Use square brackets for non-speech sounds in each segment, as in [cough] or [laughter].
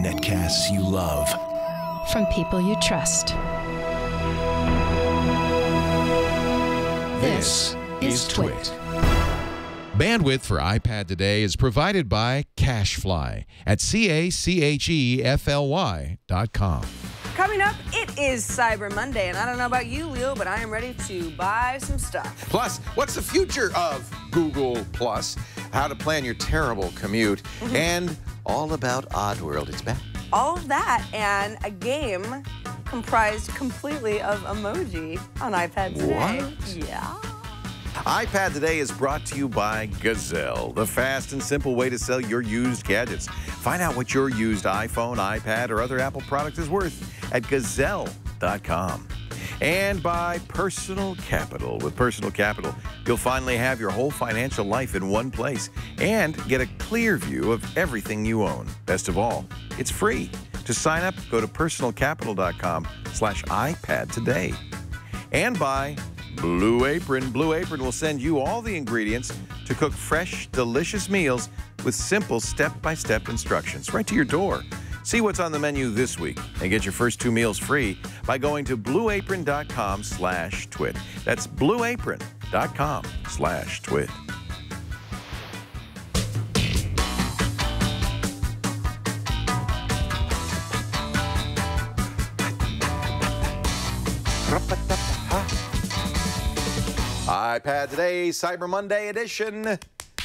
Netcasts you love. From people you trust. This is Twit. Bandwidth for iPad today is provided by CacheFly at C A C H E F L Y dot com. Coming up, it is Cyber Monday, and I don't know about you, Leo, but I am ready to buy some stuff. Plus, what's the future of Google Plus? How to plan your terrible commute, mm-hmm. and all about Oddworld. It's back. All of that and a game comprised completely of emoji on iPad today. What? Yeah. iPad Today is brought to you by Gazelle, the fast and simple way to sell your used gadgets. Find out what your used iPhone, iPad, or other Apple product is worth at gazelle.com. And by Personal Capital. With Personal Capital, you'll finally have your whole financial life in one place and get a clear view of everything you own. Best of all, it's free. To sign up, go to personalcapital.com slash iPad today and by Blue Apron. Blue Apron will send you all the ingredients to cook fresh, delicious meals with simple step-by-step instructions right to your door. See what's on the menu this week and get your first two meals free by going to blueapron.com slash twit. That's blueapron.com slash twit. iPad Today, Cyber Monday edition.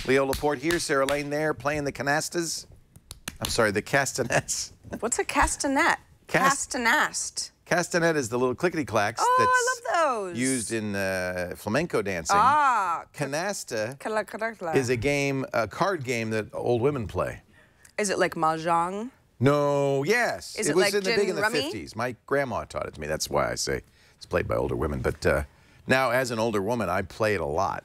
Leo Laporte here, Sarah Lane there, playing the canastas. I'm sorry, the castanets. [laughs] What's a castanet? Cast- Castanast. Castanet is the little clickety clacks Oh, that's I love those. used in uh, flamenco dancing. Ah. Canasta is a game, a card game that old women play. Is it like mahjong? No, yes. Is it it was like in the big in the rummy? 50s. My grandma taught it to me. That's why I say it's played by older women. But uh, now, as an older woman, I play it a lot.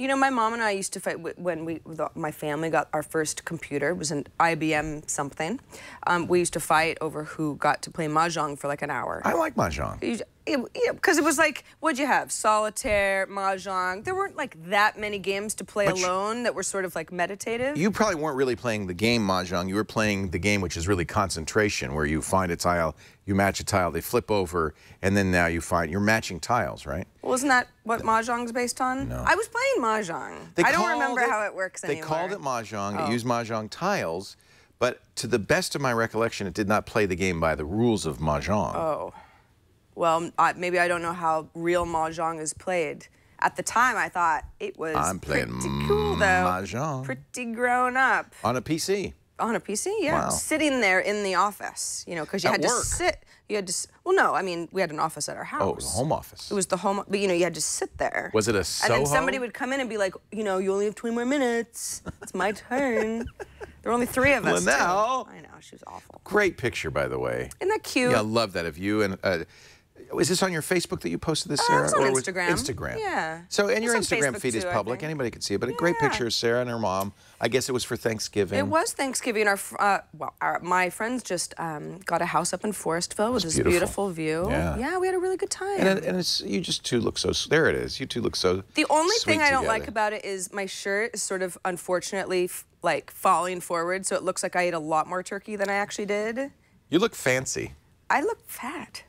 You know, my mom and I used to fight when we, the, my family got our first computer. It was an IBM something. Um, we used to fight over who got to play mahjong for like an hour. I like mahjong. Because it, was like, what'd you have? Solitaire, mahjong. There weren't like that many games to play But you- alone that were sort of like meditative. You probably weren't really playing the game mahjong. You were playing the game which is really concentration, where you find a tile, you match a tile, they flip over, and then now you find you're matching tiles, right? Wasn't that what mahjong's based on? No. I was playing mahjong. They I don't remember it- how it works anymore. They called it mahjong. Oh. It used mahjong tiles, but to the best of my recollection, it did not play the game by the rules of mahjong. Oh. Well, I, maybe I don't know how real mahjong is played. At the time, I thought it was I'm playing pretty cool, though. mahjong. Pretty grown up. On a PC. On a PC, yeah. Wow. Sitting there in the office, you know, because you At had work? to sit. You had to. Well, no, I mean, we had an office at our house. Oh, it was a home office. It was the home, but you know, you had to sit there. Was it a Soho? And then somebody would come in and be like, you know, you only have 20 more minutes. It's my turn. [laughs] there were only three of us. too. Linnell. I know, she was awful. Great picture, by the way. Isn't that cute? Yeah, I love that of you. And uh, is this on your Facebook that you posted this, Uh, Sarah? it's on or Instagram. Instagram. Yeah. So, and your It's on Instagram Facebook feed is too, I public. Anybody can see it. But a great picture of Sarah and her mom. I guess it was for Thanksgiving. It was Thanksgiving. Our uh, well, our, my friends just um, got a house up in Forestville with this beautiful. beautiful view. Yeah. yeah, we had a really good time. And, it, and it's you just two look so. There it is. You two look so. the only thing I don't like about it is my shirt is sort of unfortunately like falling forward, so it looks like I ate a lot more turkey than I actually did. You look fancy. I look fat,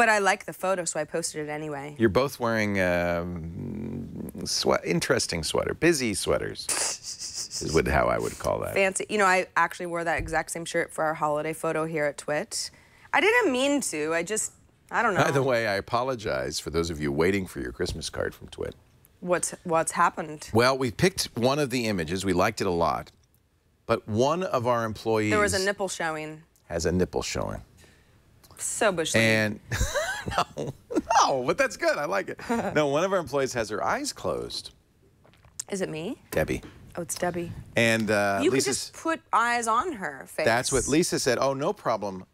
but I like the photo, so I posted it anyway. You're both wearing um, sweat, interesting sweater, busy sweaters. [laughs] is what, how I would call that. Fancy. You know, I actually wore that exact same shirt for our holiday photo here at Twit. I didn't mean to. I just, I don't know. By the way, I apologize for those of you waiting for your Christmas card from Twit. What's what's happened? Well, we picked one of the images. We liked it a lot. But one of our employees There was a nipple showing. has a nipple showing. So bush league. And [laughs] no, no, but that's good. I like it. [laughs] No, one of our employees has her eyes closed. Is it me? Debbie. Oh, it's Debbie. And uh, You could Lisa's, just put eyes on her face. that's what Lisa said. Oh, no problem,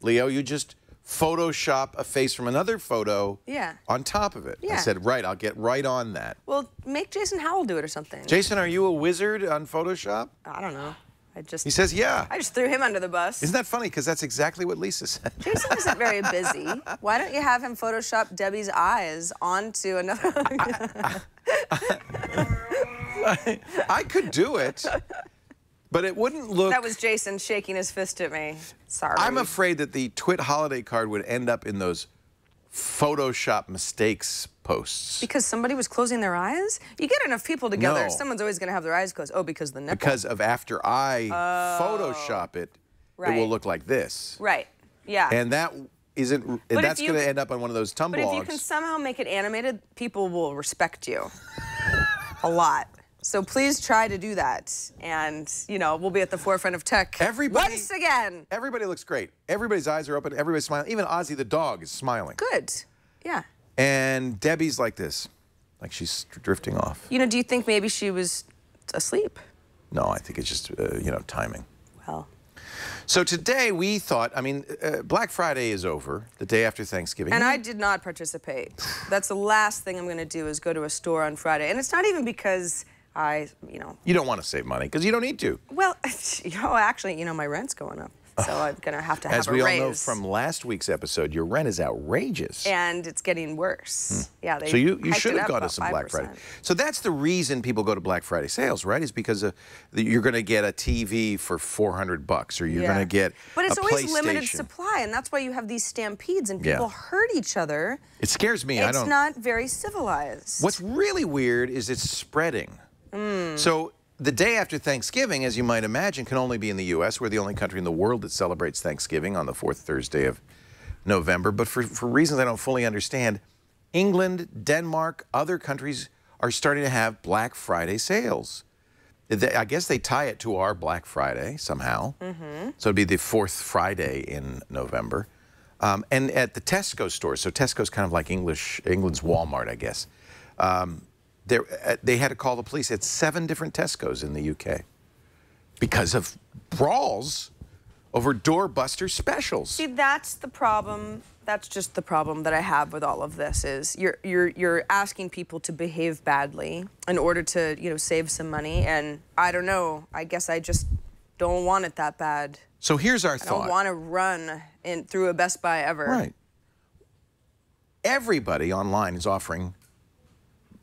Leo. You just Photoshop a face from another photo Yeah. on top of it. I said, right, I'll get right on that. Well, make Jason Howell do it or something. Jason, are you a wizard on Photoshop? I don't know. I just He says, yeah. I just threw him under the bus. Isn't that funny? Because that's exactly what Lisa said. [laughs] Jason isn't very busy. Why don't you have him Photoshop Debbie's eyes onto another? [laughs] I could do it. But it wouldn't look. That was Jason shaking his fist at me. Sorry. I'm afraid that the Twit holiday card would end up in those Photoshop mistakes posts. because somebody was closing their eyes. You get enough people together, No. someone's always going to have their eyes closed. Oh, because the nipple. Because of after I oh. Photoshop it, it will Oh. Look like this. right. Yeah. And that isn't. But that's going to end up on one of those tum but if you can somehow make it animated, people will respect you [laughs] a lot. So please try to do that, and you know we'll be at the forefront of tech Everybody- once again. Everybody looks great. Everybody's eyes are open. Everybody's smiling. Even Ozzy the dog is smiling. Good. Yeah. And Debbie's like this, like she's drifting off. You know, do you think maybe she was asleep? No, I think it's just uh, you know timing. Well, So today we thought. I mean, uh, Black Friday is over. The day after Thanksgiving. and I did not participate. That's the last thing I'm going to do is go to a store on Friday, and it's not even because I, you know, You don't want to save money because you don't need to. well, [laughs] you know, actually, you know, my rent's going up, so I'm going to have to have As a we all know from last week's episode, your rent is outrageous. and it's getting worse. Yeah, they Hmm. so you, you should have gone to some Black Friday. So that's the reason people go to Black Friday sales, right? Is because uh, you're going to get a TV for 400 bucks, or you're Yeah. going to get But it's a always limited supply, and that's why you have these stampedes and Yeah. people hurt each other. It scares me. I It's don't. not very civilized. What's really weird is it's spreading. So the day after Thanksgiving, as you might imagine, can only be in the U.S. We're the only country in the world that celebrates Thanksgiving on the fourth Thursday of November. But for, for reasons I don't fully understand, England, Denmark, other countries are starting to have Black Friday sales. They- I guess they tie it to our Black Friday somehow. So it'd be the fourth Friday in November. Um, and at the Tesco stores, so Tesco's kind of like English England's Walmart, I guess. Um, there, uh, they had to call the police at seven different Tesco's in the UK because of brawls over doorbuster specials. See, that's the problem. That's just the problem that I have with all of this is you're you're you're asking people to behave badly in order to you know save some money, and I don't know. I guess I just don't want it that bad. So here's our I thought. don't want to run in through a Best Buy ever. Right. Everybody online is offering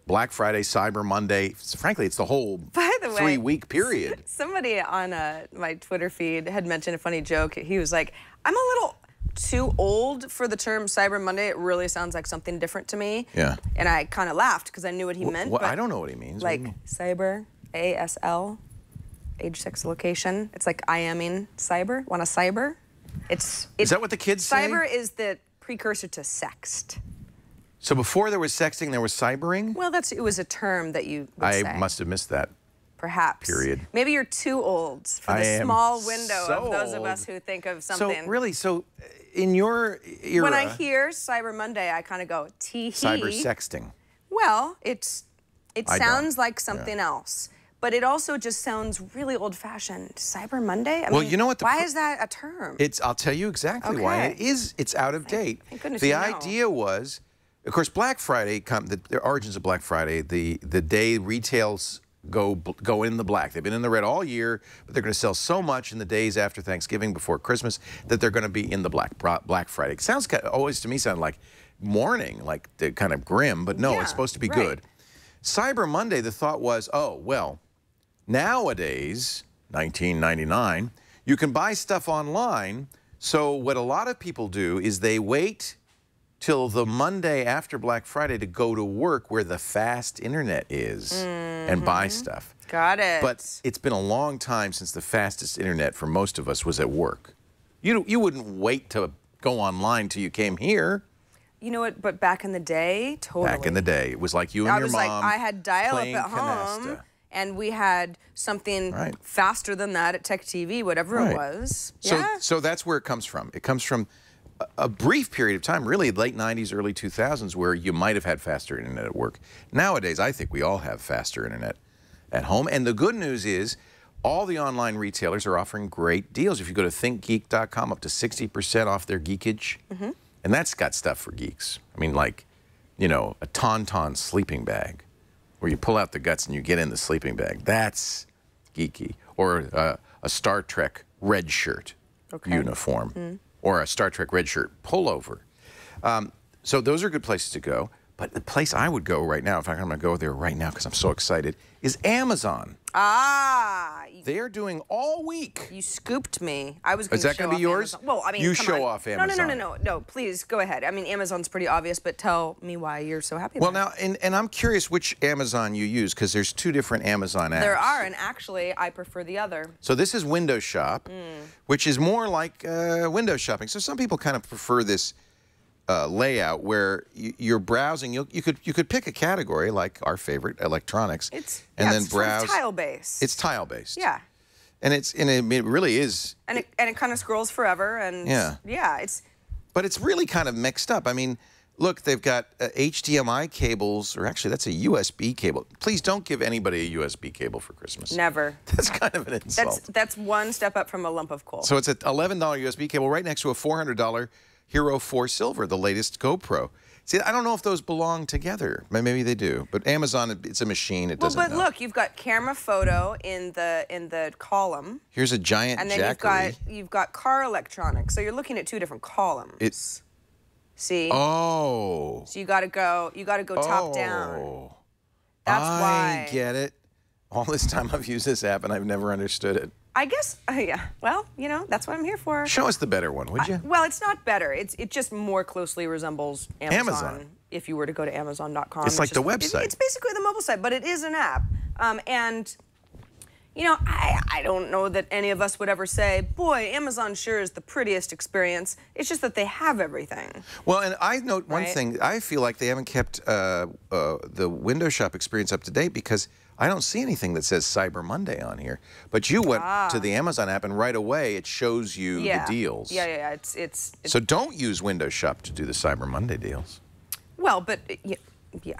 Black Friday, Cyber Monday. Frankly, it's the whole By the way, three-week period. Somebody on uh, my Twitter feed had mentioned a funny joke. He was like, "I'm a little too old for the term Cyber Monday. It really sounds like something different to me." Yeah. And I kind of laughed because I knew what he meant. But I don't know what he means. What do you Like mean? cyber, A S L, age, sex, location. It's like I aming cyber. Want a cyber? It's, it's Is that what the kids say? Cyber is the precursor to sext. So before there was sexting, there was cybering. Well, that's it was a term that you I say. must have missed that. Perhaps. Period. Maybe you're too old for the I small window so of those of us who think of something. So really, so uh, in your era, when I hear Cyber Monday, I kind of go tee hee. cyber sexting. Well, it's it I don't. sounds like something else, but it also just sounds really old-fashioned. Cyber Monday. I Well, mean, you know what the why is that a term? It's. I'll tell you exactly why. It is. It's out of date. thank goodness the you know. idea was, of course, Black Friday. The, the origins of Black Friday. The the day retails go go in the black. They've been in the red all year, but they're going to sell so much in the days after Thanksgiving, before Christmas, that they're going to be in the black. Black Friday. It sounds kind always to me sound like mourning, like the kind of grim, but no, Yeah, it's supposed to be right. good. Cyber Monday. The thought was, oh well, nowadays, 1999, you can buy stuff online. So what a lot of people do is they wait till the Monday after Black Friday to go to work where the fast internet is and buy mm-hmm. stuff. Got it. But it's been a long time since the fastest internet for most of us was at work. You you wouldn't wait to go online till you came here. you know what? But back in the day, totally. Back in the day, it was like you and I your was mom. like, I had dial-up at home, canasta. and we had something Right. faster than that at Tech TV, whatever Right. it was. So, yeah. so that's where it comes from. It comes from a, brief period of time, really late 90s, early 2000s, where you might have had faster internet at work. Nowadays, I think we all have faster internet at home. And the good news is, all the online retailers are offering great deals. If you go to thinkgeek.com, up to 60% off their geekage. Mm-hmm. And that's got stuff for geeks. I mean, like, you know, a Tauntaun sleeping bag where you pull out the guts and you get in the sleeping bag. That's geeky. Or uh, a Star Trek red shirt Okay. uniform or a Star Trek red shirt pullover. Um, so those are good places to go. But the place I would go right now, in fact, I'm going to go there right now because I'm so excited, is Amazon. Ah, They're doing all week. you scooped me. I was going Is to that show gonna be yours? Amazon. Well, I mean, You come show on. off No, no, no, no, no, no. Please go ahead. I mean, Amazon's pretty obvious, but tell me why you're so happy. Well, about it. now, and, and I'm curious which Amazon you use because there's two different Amazon apps. there are, and actually, I prefer the other. So this is Windows Shop, Mm. which is more like uh, Windows shopping. So some people kind of prefer this uh, layout where y- you're browsing. You, you could you could pick a category like our favorite electronics, It's and yeah, then it's sort of tile based. It's tile based. yeah, and it's and it, it really is, and it and it kind of scrolls forever, and Yeah. yeah, it's but it's really kind of mixed up. I mean. Look, they've got uh, HDMI cables, or actually, that's a USB cable. Please don't give anybody a USB cable for Christmas. never. [laughs] That's kind of an insult. That's that's one step up from a lump of coal. So it's an $11 USB cable right next to a $400 Hero 4 Silver, the latest GoPro. See, I don't know if those belong together. Maybe they do. But Amazon, it's a machine. It doesn't Well, but know. look, you've got camera photo in the in the column, Here's a giant and then jackery. you've got you've got car electronics. So you're looking at two different columns. It's See, oh. so you got to go you got to go top down. Oh. That's I why. I get it. All this time I've used this app and I've never understood it. I guess, [laughs] uh, yeah. Well, you know, that's what I'm here for. Show us the better one, would you? Well, it's not better. It's it just more closely resembles Amazon. Amazon. If you were to go to Amazon.com, It's like the is- it- website. it's basically the mobile site, but it is an app. Um, and you know, I I don't know that any of us would ever say, "Boy, Amazon sure is the prettiest experience." It's just that they have everything. Well, and I note one Right? thing. I feel like they haven't kept uh, uh, the window Shop experience up to date because I don't see anything that says Cyber Monday on here. But you went to the Amazon app and right away it shows you Ah. Yeah. the deals. Yeah, yeah, yeah. It's it's, it's So don't use Windows Shop to do the Cyber Monday deals. well, but yeah, yeah.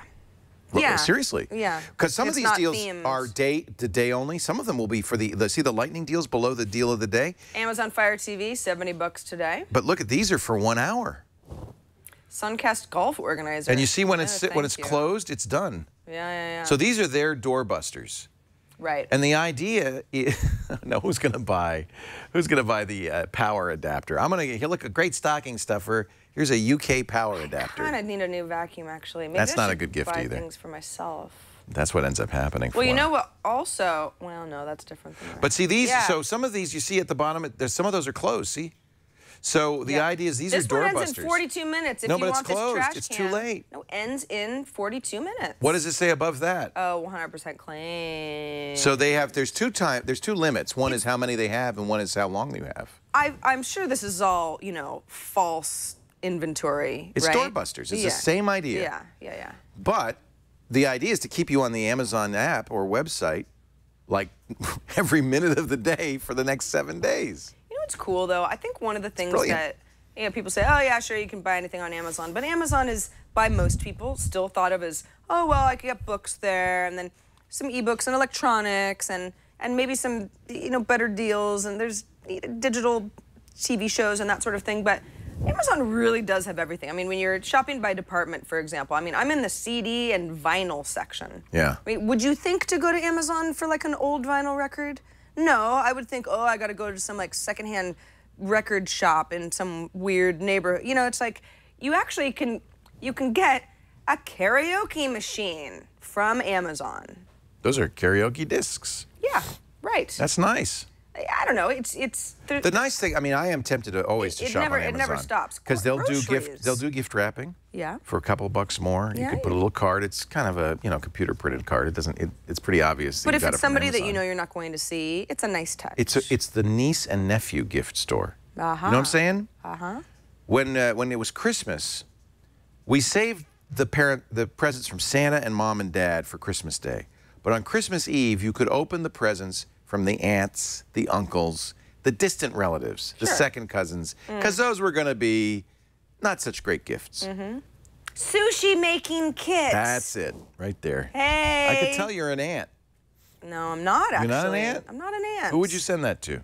Well, Yeah. Seriously. Yeah. Because some of these deals are day the day only. Some of them will be for the, the see the lightning deals below the deal of the day. Amazon Fire TV, 70 bucks today. But look at these are for one hour. Suncast Golf Organizer. And you see when it's when it's you. closed, it's done. Yeah, yeah, yeah. So these are their doorbusters. right. And the idea is, [laughs] no, who's going to buy, who's going to buy the uh, power adapter? I'm going to look a great stocking stuffer. Here's a UK power adapter. kind of need a new vacuum actually. Maybe That's I not a good gift buy either. things for myself. That's what ends up happening. Well, for you know what? Also, well, no, that's different than that. But see these. Yeah. So some of these you see at the bottom. There's some of those are closed. See. So the Yeah. idea is these this are doorbusters. ends in 42 minutes. If No, you but it's want this closed. trash It's too late. No, ends in 42 minutes. What does it say above that? Oh, 100% claim. so they have. There's two time. There's two limits. One is how many they have, and one is how long you have. I, I'm sure this is all, you know, false inventory. It's right? doorbusters. It's the same idea. Yeah, yeah, yeah. But the idea is to keep you on the Amazon app or website like [laughs] every minute of the day for the next seven days. What's cool though? I think one of the things that you know people say, oh yeah, sure you can buy anything on Amazon, but Amazon is by most people still thought of as, oh well, I could get books there, and then some ebooks and electronics, and and maybe some you know better deals, and there's digital TV shows and that sort of thing, but. Amazon really does have everything. I mean, when you're shopping by department, for example, I mean, I'm in the CD and vinyl section. Yeah. I mean, would you think to go to Amazon for like an old vinyl record? No, I would think, oh, I got to go to some like secondhand record shop in some weird neighborhood. You know, it's like you actually can you can get a karaoke machine from Amazon. Those are karaoke discs. Yeah, right. That's nice. I don't know. It's it's The nice thing, I mean, I am tempted to always to It shop never- on it never stops. Because they'll do gift they'll do gift wrapping. Yeah. For a couple bucks more. You Yeah, can put a little card. It's kind of a, you know, computer printed card. It doesn't it, it's pretty obvious. but if it's somebody that you know you're not going to see, it's a nice touch. It's a, it's the niece and nephew gift store. Uh-huh. You know what I'm saying? uh-huh. When uh, when it was Christmas, we saved the parent the presents from Santa and mom and dad for Christmas Day. But on Christmas Eve, you could open the presents from the aunts, the uncles, the distant relatives, the second cousins, Mm. because those were going to be not such great gifts. Mm-hmm. Sushi making kits. That's it, right there. Hey. I could tell you're an aunt. No, I'm not You're actually. not an aunt? I'm not an aunt. Who would you send that to?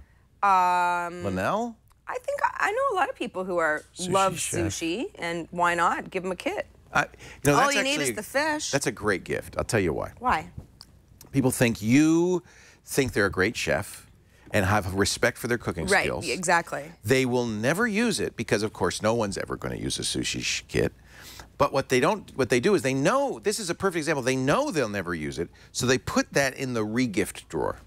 Um, Linnell? I think I, I know a lot of people who are love chef. sushi, and why not give them a kit? I, you know, All you need is the fish. That's a great gift. I'll tell you why. Why? People think you think they're a great chef and have respect for their cooking Right, skills. exactly. They will never use it because, of course, no one's ever going to use a sushi kit. But what they don't, what they do is they know this is a perfect example. They know they'll never use it, so they put that in the regift drawer.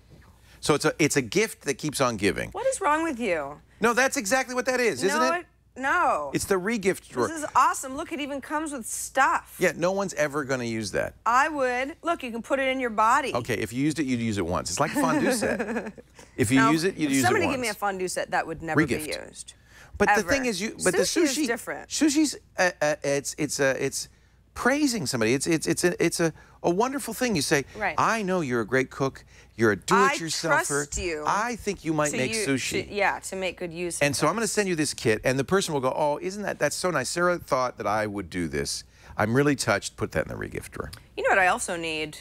So it's a it's a gift that keeps on giving. What is wrong with you? No, that's exactly what that is, isn't no, it? No. It's the regift drawer. This is awesome. Look, it even comes with stuff. yeah, no one's ever going to use that. I would. Look, you can put it in your body. Okay, if you used it, you'd use it once. It's like a fondue set. [laughs] If you Now, use it, you'd use it once. somebody give me a fondue set, that would never be used. But the thing is, you. But the Sushi is different. Sushi's uh, uh, it's it's uh, it's praising somebody. It's it's it's a it's a, a wonderful thing. You say, Right. I know you're a great cook. You're a do-it-yourselfer. trust you I think you might make you- sushi. to- yeah, to make good use. And so I'm going to send you this kit, and the person will go, "Oh, isn't that that's so nice? Sarah thought that I would do this. I'm really touched. Put that in the regift drawer. You know what I also need?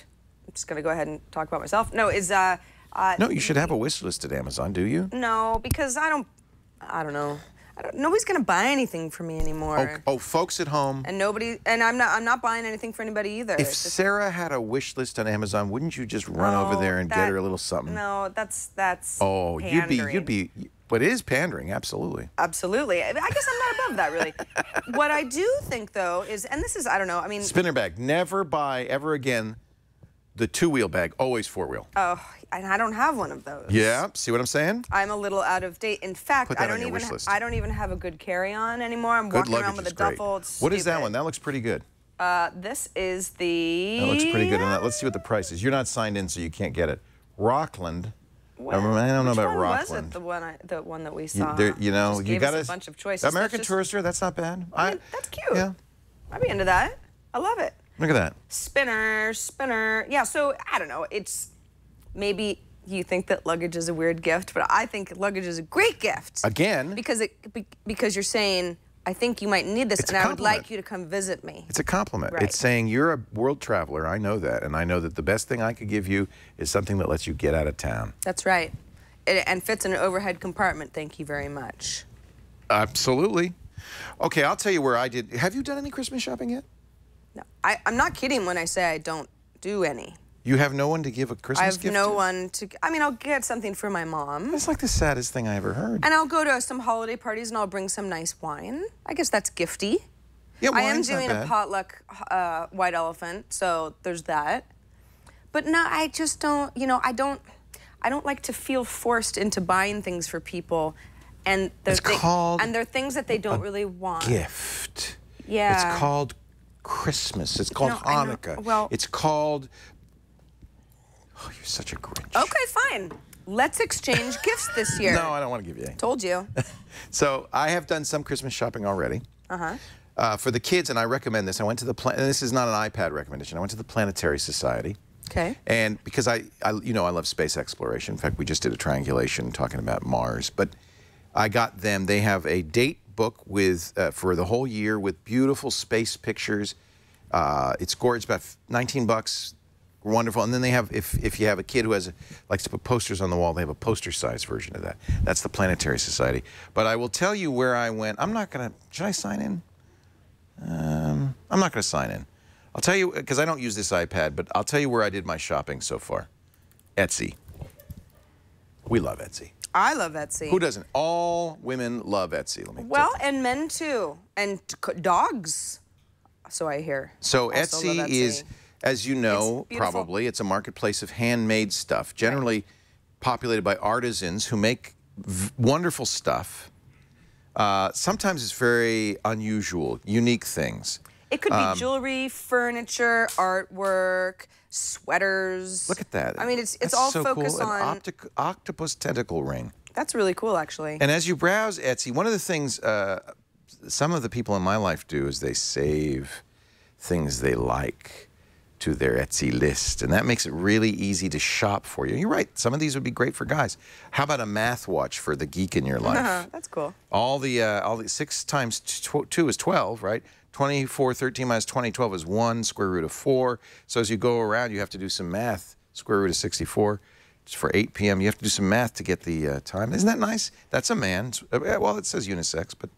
I'm just gonna go ahead and talk about myself. No, is uh, uh No, you should have a wish list at Amazon, do you? no because I don't. I don't know. Nobody's gonna buy anything for me anymore. Oh, oh, folks at home, And nobody, and I'm not. I'm not buying anything for anybody either. if just- Sarah had a wish list on Amazon, wouldn't you just run over oh, there and get her a little something? No, that's that's. Oh, you'd be, you'd be, but it is pandering, absolutely. Absolutely. I guess I'm not above that really. [laughs] what I do think though is, and this is I don't know. I mean, Spinner bag, never buy ever again the two-wheel bag, always four-wheel. oh, and I don't have one of those. Yeah, see what I'm saying? I'm a little out of date. In fact, I don't even wish ha- list. I don't even have a good carry-on anymore. I'm Good walking around with a duffel. What is that one? That looks pretty good. Uh, this is the. That looks pretty good. that. Let's see what the price is. You're not signed in, so you can't get it. Rockland. I I don't know Which about Rockland. was it? The one, I, the one that we You, saw. there- you know, you got a bunch of choices. That's American just- Tourister, that's not bad. I mean, that's cute. Yeah, I'd be into that. I love it. Look at that. Spinner, spinner. Yeah. So I don't know. It's maybe you think that luggage is a weird gift, but I think luggage is a great gift. Again, because it because you're saying I think you might need this, and I would like you to come visit me. it's a compliment. Right. It's saying you're a world traveler. I know that, and I know that the best thing I could give you is something that lets you get out of town. That's right. It, and fits in an overhead compartment. Thank you very much. Absolutely. Okay, I'll tell you where I did. Have you done any Christmas shopping yet? No, I, I'm not kidding when I say I don't do any. You have no one to give a Christmas gift? I have gift no to? one to. I mean, I'll get something for my mom, That's like the saddest thing I ever heard. and I'll go to some holiday parties and I'll bring some nice wine. I guess that's gifty. Yeah, I am doing a potluck uh, white elephant, so there's that. But no, I just don't. You know, I don't. I don't like to feel forced into buying things for people, and they're It's called and they're things that they don't really want. gift. Yeah. It's called Christmas. It's called No, Hanukkah. Well- it's called. Oh, you're such a Grinch. Okay, fine. Let's exchange [laughs] gifts this year. No, I don't want to give you any. Told you. [laughs] So I have done some Christmas shopping already. Uh-huh. Uh, for the kids, and I recommend this. I went to the plan. And this is not an iPad recommendation. I went to the Planetary Society. Okay. And because I, I, you know, I love space exploration. In fact, we just did a triangulation talking about Mars. But I got them. They have a date book with uh, for the whole year with beautiful space pictures. Uh, it's gorgeous. About 19 bucks. Wonderful. And then they have, if if you have a kid who has a, likes to put posters on the wall, they have a poster-sized version of that. That's the Planetary Society. But I will tell you where I went. I'm not gonna. Should I sign in? Um, I'm not gonna sign in. I'll tell you because I don't use this iPad, but I'll tell you where I did my shopping so far. Etsy. We love Etsy. I love Etsy. Who doesn't? All women love Etsy. Let me. Well, and men too, and dogs. So I hear. So Also Etsy, is, as you know, It's probably it's a marketplace of handmade stuff, generally populated by artisans who make v- wonderful stuff. Uh, sometimes it's very unusual, unique things. It could be Um, jewelry, furniture, artwork, sweaters. Look at that. I mean, it's it's That's all so focused cool. on. An octopus tentacle ring. That's really cool, actually. And as you browse Etsy, one of the things uh, some of the people in my life do is they save things they like to their Etsy list, and that makes it really easy to shop for you. You're right; some of these would be great for guys. How about a math watch for the geek in your [laughs] life? That's cool. All the uh, all the six times tw- two is twelve, right? 24, 13 minus 20, 12 is one. Square root of four. So as you go around, you have to do some math. Square root of 64. It's for 8 p.m. You have to do some math to get the uh, time. Isn't that nice? That's a man. Uh, well, it says unisex, but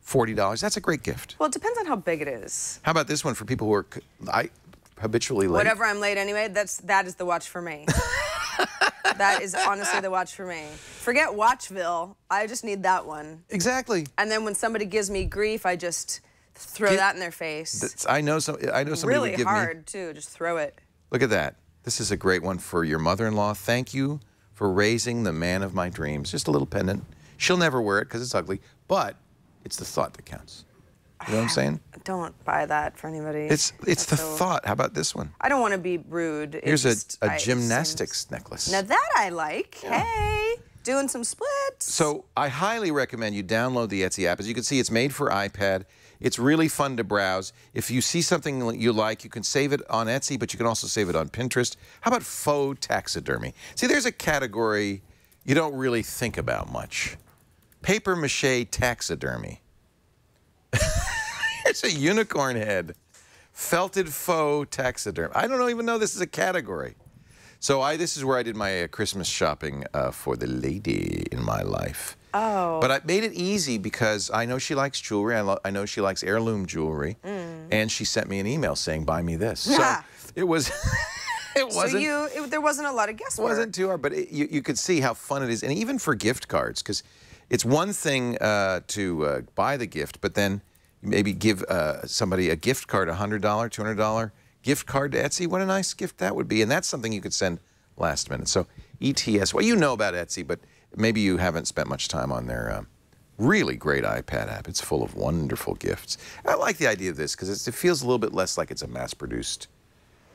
forty dollars. That's a great gift. Well, it depends on how big it is. How about this one for people who are I habitually late? Whatever I'm late anyway, that's that is the watch for me. [laughs] that is honestly the watch for me. Forget Watchville. I just need that one. Exactly. And then when somebody gives me grief, I just Throw Get- that in their face. That's- I know some. I know somebody really would give me. hard too. Just throw it. Look at that. This is a great one for your mother-in-law. Thank you for raising the man of my dreams. Just a little pendant. She'll never wear it because it's ugly, but it's the thought that counts. You know what I'm [sighs] saying? Don't buy that for anybody. It's it's the so- thought. How about this one? I don't want to be rude. It Here's just- a, I- a it gymnastics seems- necklace. Now that I like. Hey, doing some splits. So I highly recommend you download the Etsy app. As you can see, it's made for iPad. It's really fun to browse. If you see something you like, you can save it on Etsy, but you can also save it on Pinterest. How about faux taxidermy? See, there's a category you don't really think about much. Paper mache taxidermy. [laughs] it's a unicorn head. Felted faux taxidermy. I don't even know this is a category. So I this is where I did my uh, Christmas shopping uh, for the lady in my life. Oh. But I made it easy because I know she likes jewelry. I, I know she likes heirloom jewelry, and she sent me an email saying, "Buy me this." [laughs] So it was. [laughs] it wasn't. So you, it, there wasn't a lot of It guesswork. wasn't too hard, but it, you, you could see how fun it is, and even for gift cards, because it's one thing uh, to uh, buy the gift, but then maybe give uh, somebody a gift card, a hundred dollar, two hundred dollar gift card to Etsy. What a nice gift that would be, and that's something you could send last minute. So ETS, well, you know about Etsy, but maybe you haven't spent much time on their. Uh, Really great iPad app. It's full of wonderful gifts. I like the idea of this because it feels a little bit less like it's a mass-produced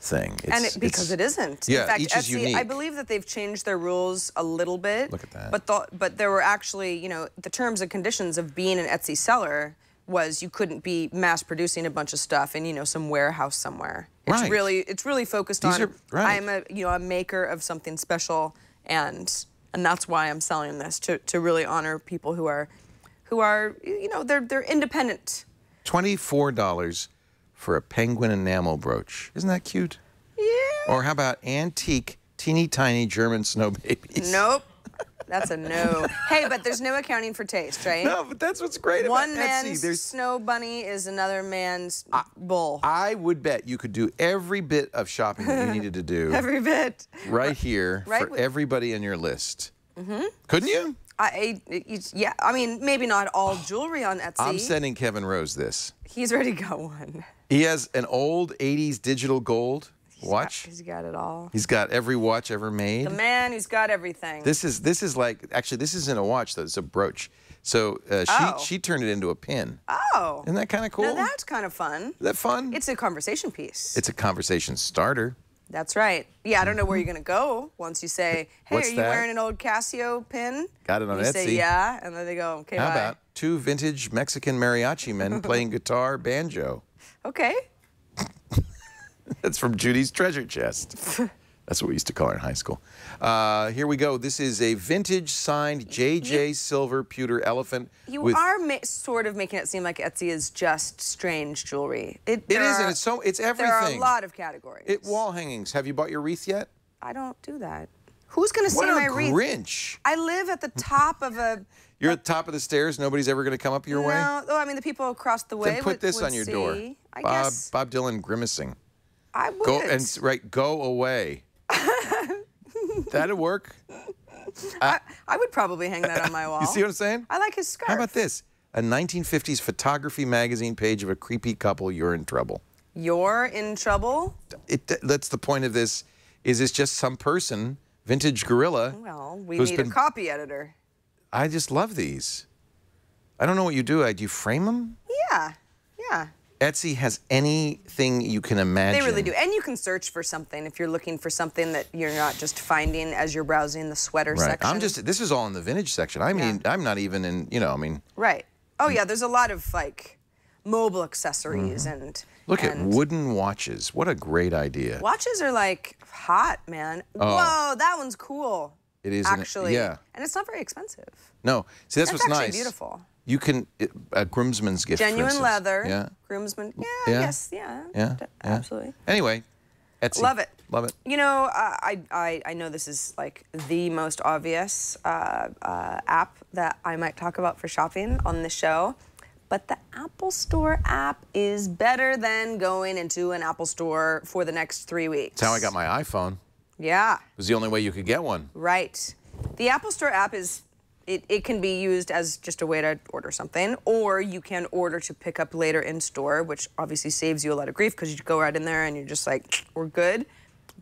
thing. and it, because it's- it isn't. Yeah, In fact, each is Etsy, I believe that they've changed their rules a little bit. Look at that. But the, but there were actually, you know, the terms and conditions of being an Etsy seller was you couldn't be mass producing a bunch of stuff in you know some warehouse somewhere. It's Right. really it's really focused These on are- right. I'm a you know a maker of something special and and that's why I'm selling this to to really honor people who are who are you know they're they're independent. Twenty-four dollars for a penguin enamel brooch. Isn't that cute? Yeah. Or how about antique, teeny tiny German snow babies? Nope. That's a no. [laughs] hey, but there's no accounting for taste, right? No, but that's what's great One about Etsy. One man's There's, snow bunny is another man's bull. I would bet you could do every bit of shopping that you needed to do [laughs] Every bit. right here Right for everybody in your list. Mm-hmm. Couldn't you? I, it's, yeah, I mean, maybe not all [sighs] jewelry on Etsy. I'm sending Kevin Rose this. He's already got one. He has an old 80s digital gold watch. He's got it all. He's got every watch ever made. The man who's got everything. This is this is like actually this isn't a watch though. It's a brooch. So uh, she Oh. she turned it into a pin. oh. Isn't that kind of cool? Now that's kind of fun. Is that fun? It's a conversation piece. It's a conversation starter. That's right. Yeah, I don't know where you're going to go once you say, [laughs] hey, What's are you that? wearing an old Casio pin? Got it on you say, yeah, and then they go, okay, How bye. about two vintage Mexican mariachi men playing [laughs] guitar banjo? Okay. [laughs] That's from Judy's treasure chest. [laughs] That's what we used to call her in high school. Uh, here we go. This is a vintage signed JJ Silver pewter elephant. You are sort of making it seem like Etsy is just strange jewelry. It, It there isn't. It's so. It's everything. There are a lot of categories. It wall hangings. Have you bought your wreath yet? I don't do that. Who's going to see What my a wreath? Grinch! I live at the top of a. [laughs] You're at the top of the stairs. Nobody's ever going to come up your way. No, oh, I mean the people across the way. Then put would, this would on your see. door. I Bob guess Bob Dylan grimacing. I would. Go and right. Go away. [laughs] That'd work. I would probably hang that on my [laughs] wall. You see what I'm saying? I like his scarf. How about this? A 1950s photography magazine page of a creepy couple. You're in trouble. You're in trouble. It, that's the point of this. Is this just some person, vintage gorilla? Well, we need been- a copy editor. I just love these. I don't know what you do. Uh, Do you frame them? Yeah, yeah. Etsy has anything you can imagine. They really do. And you can search for something if you're looking for something that you're not just finding as you're browsing the sweater Right. section. I'm just. This is all in the vintage section. I mean, I'm not even in. You know. I mean, Right. Oh yeah, there's a lot of like mobile accessories and Mm-hmm. look at wooden watches. What a great idea. watches are like hot, man. Oh. Whoa, that one's cool. It is an- actually. yeah. And it's not very expensive. No. See, that's, That's what's actually nice. beautiful. You can it, a groomsman's gift. Genuine leather. Yeah. Groomsman. Yeah, Yeah. yes, yeah. Yeah. yeah. Absolutely. Anyway, Etsy. Love it. Love it. You know, uh, I, I, I know this is like the most obvious uh, uh, app that I might talk about for shopping on the show, but the Apple Store app is better than going into an Apple Store for the next three weeks. That's how I got my iPhone. Yeah, It was the only way you could get one. right. The Apple Store app is it, it can be used as just a way to order something, or you can order to pick up later in store, which obviously saves you a lot of grief because you go right in there and you're just like, we're good.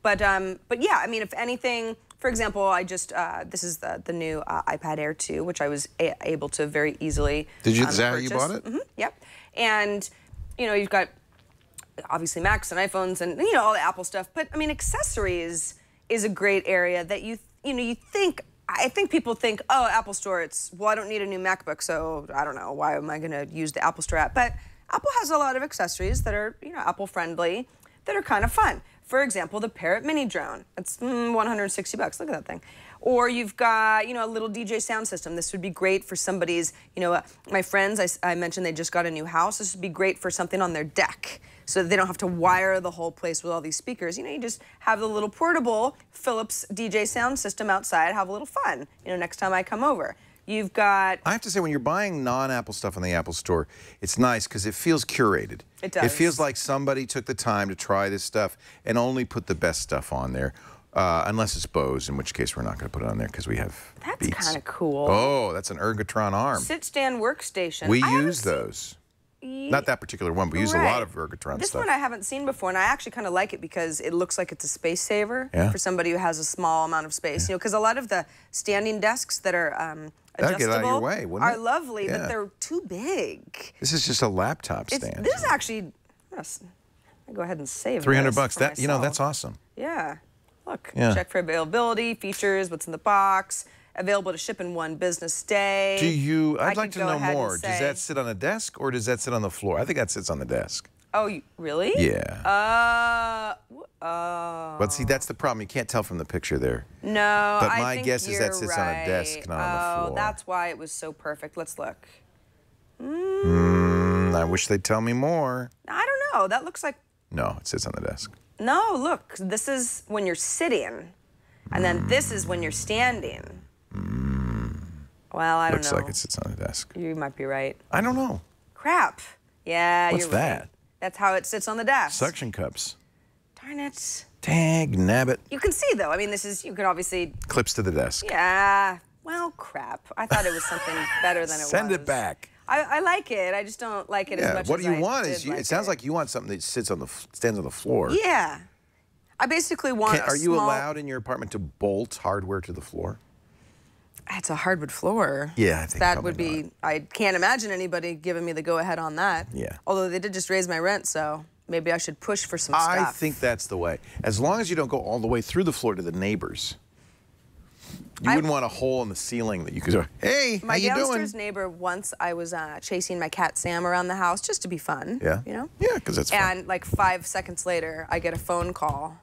But um, but yeah, I mean, if anything, for example, I just uh, this is the the new uh, iPad Air 2, which I was a- able to very easily. Did you- um, is that how you bought it? Mhm, yep. And you know, you've got obviously Macs and iPhones and you know all the Apple stuff. But I mean, accessories is a great area that you you know you think. I think people think, oh, Apple Store. It's well, I don't need a new MacBook, so I don't know why am I going to use the Apple Store app. But Apple has a lot of accessories that are you know Apple friendly, that are kind of fun. For example, the Parrot Mini drone. It's mm, 160 bucks. Look at that thing. Or you've got, you know, a little DJ sound system. This would be great for somebody's, you know, uh, my friends, I mentioned they just got a new house. This would be great for something on their deck so that they don't have to wire the whole place with all these speakers. You know, you just have the little portable Philips DJ sound system outside, have a little fun, you know, next time I come over. You've got, I have to say, when you're buying non-Apple stuff on the Apple Store, it's nice because it feels curated. It does. It feels like somebody took the time to try this stuff and only put the best stuff on there. Uh, unless it's Bose, in which case we're not going to put it on there because we have That's Beats. kinda cool. Oh, that's an Ergotron arm. sit stand workstation. we I use those. Not that particular one, but we use a lot Right. of Ergotron This stuff. one I haven't seen before, and I actually kind of like it because it looks like it's a space saver Yeah. for somebody who has a small amount of space. You know, because a lot of the standing desks that are um, adjustable get out of your way, are it? lovely, Yeah. but they're too big. this is just a laptop It's, stand. this is actually. I'm gonna s- I'm gonna go ahead and save. 300 bucks. for That you know, that's awesome. Yeah. Look. Yeah. Check for availability, features, what's in the box. Available to ship in one business day. Do you? I I'd like to know more. Does that sit on a desk or does that sit on the floor? I think that sits on the desk. Oh, you, really? Yeah. Uh. Oh. but see, that's the problem. You can't tell from the picture there. No, But I my guess is that sits on a desk, right. not on the floor. Oh, that's why it was so perfect. Let's look. Mm, I wish they'd tell me more. I don't know. That looks like No, it sits on the desk. no. Look, this is when you're sitting, and then this is when you're standing. Well, I don't Mm. Looks like it sits on the desk. You might be right. I don't know. Crap. Yeah, What's that? right. That's how it sits on the desk. Suction cups. Darn it. Tag, nabbit. You can see though. I mean, this is you can obviously. Clips to the desk. Yeah. Well, crap. I thought it was something [laughs] better than it was. Send it back. I, I like it. I just don't like it as much What as you I want is, you, like it sounds like you want something that sits on the stands on the floor. Yeah. I basically want. Can- are you allowed in your apartment to bolt hardware to the floor? It's a hardwood floor. Yeah, I think that would be. I can't imagine anybody giving me the go ahead on that. Yeah. Although they did just raise my rent, so maybe I should push for some I stuff. think that's the way. As long as you don't go all the way through the floor to the neighbors. You I- wouldn't want a hole in the ceiling that you could go, hey, My how you downstairs doing? neighbor once I was uh, chasing my cat Sam around the house just to be fun. Yeah. You know. Yeah, because that's fun. And like five seconds later, I get a phone call,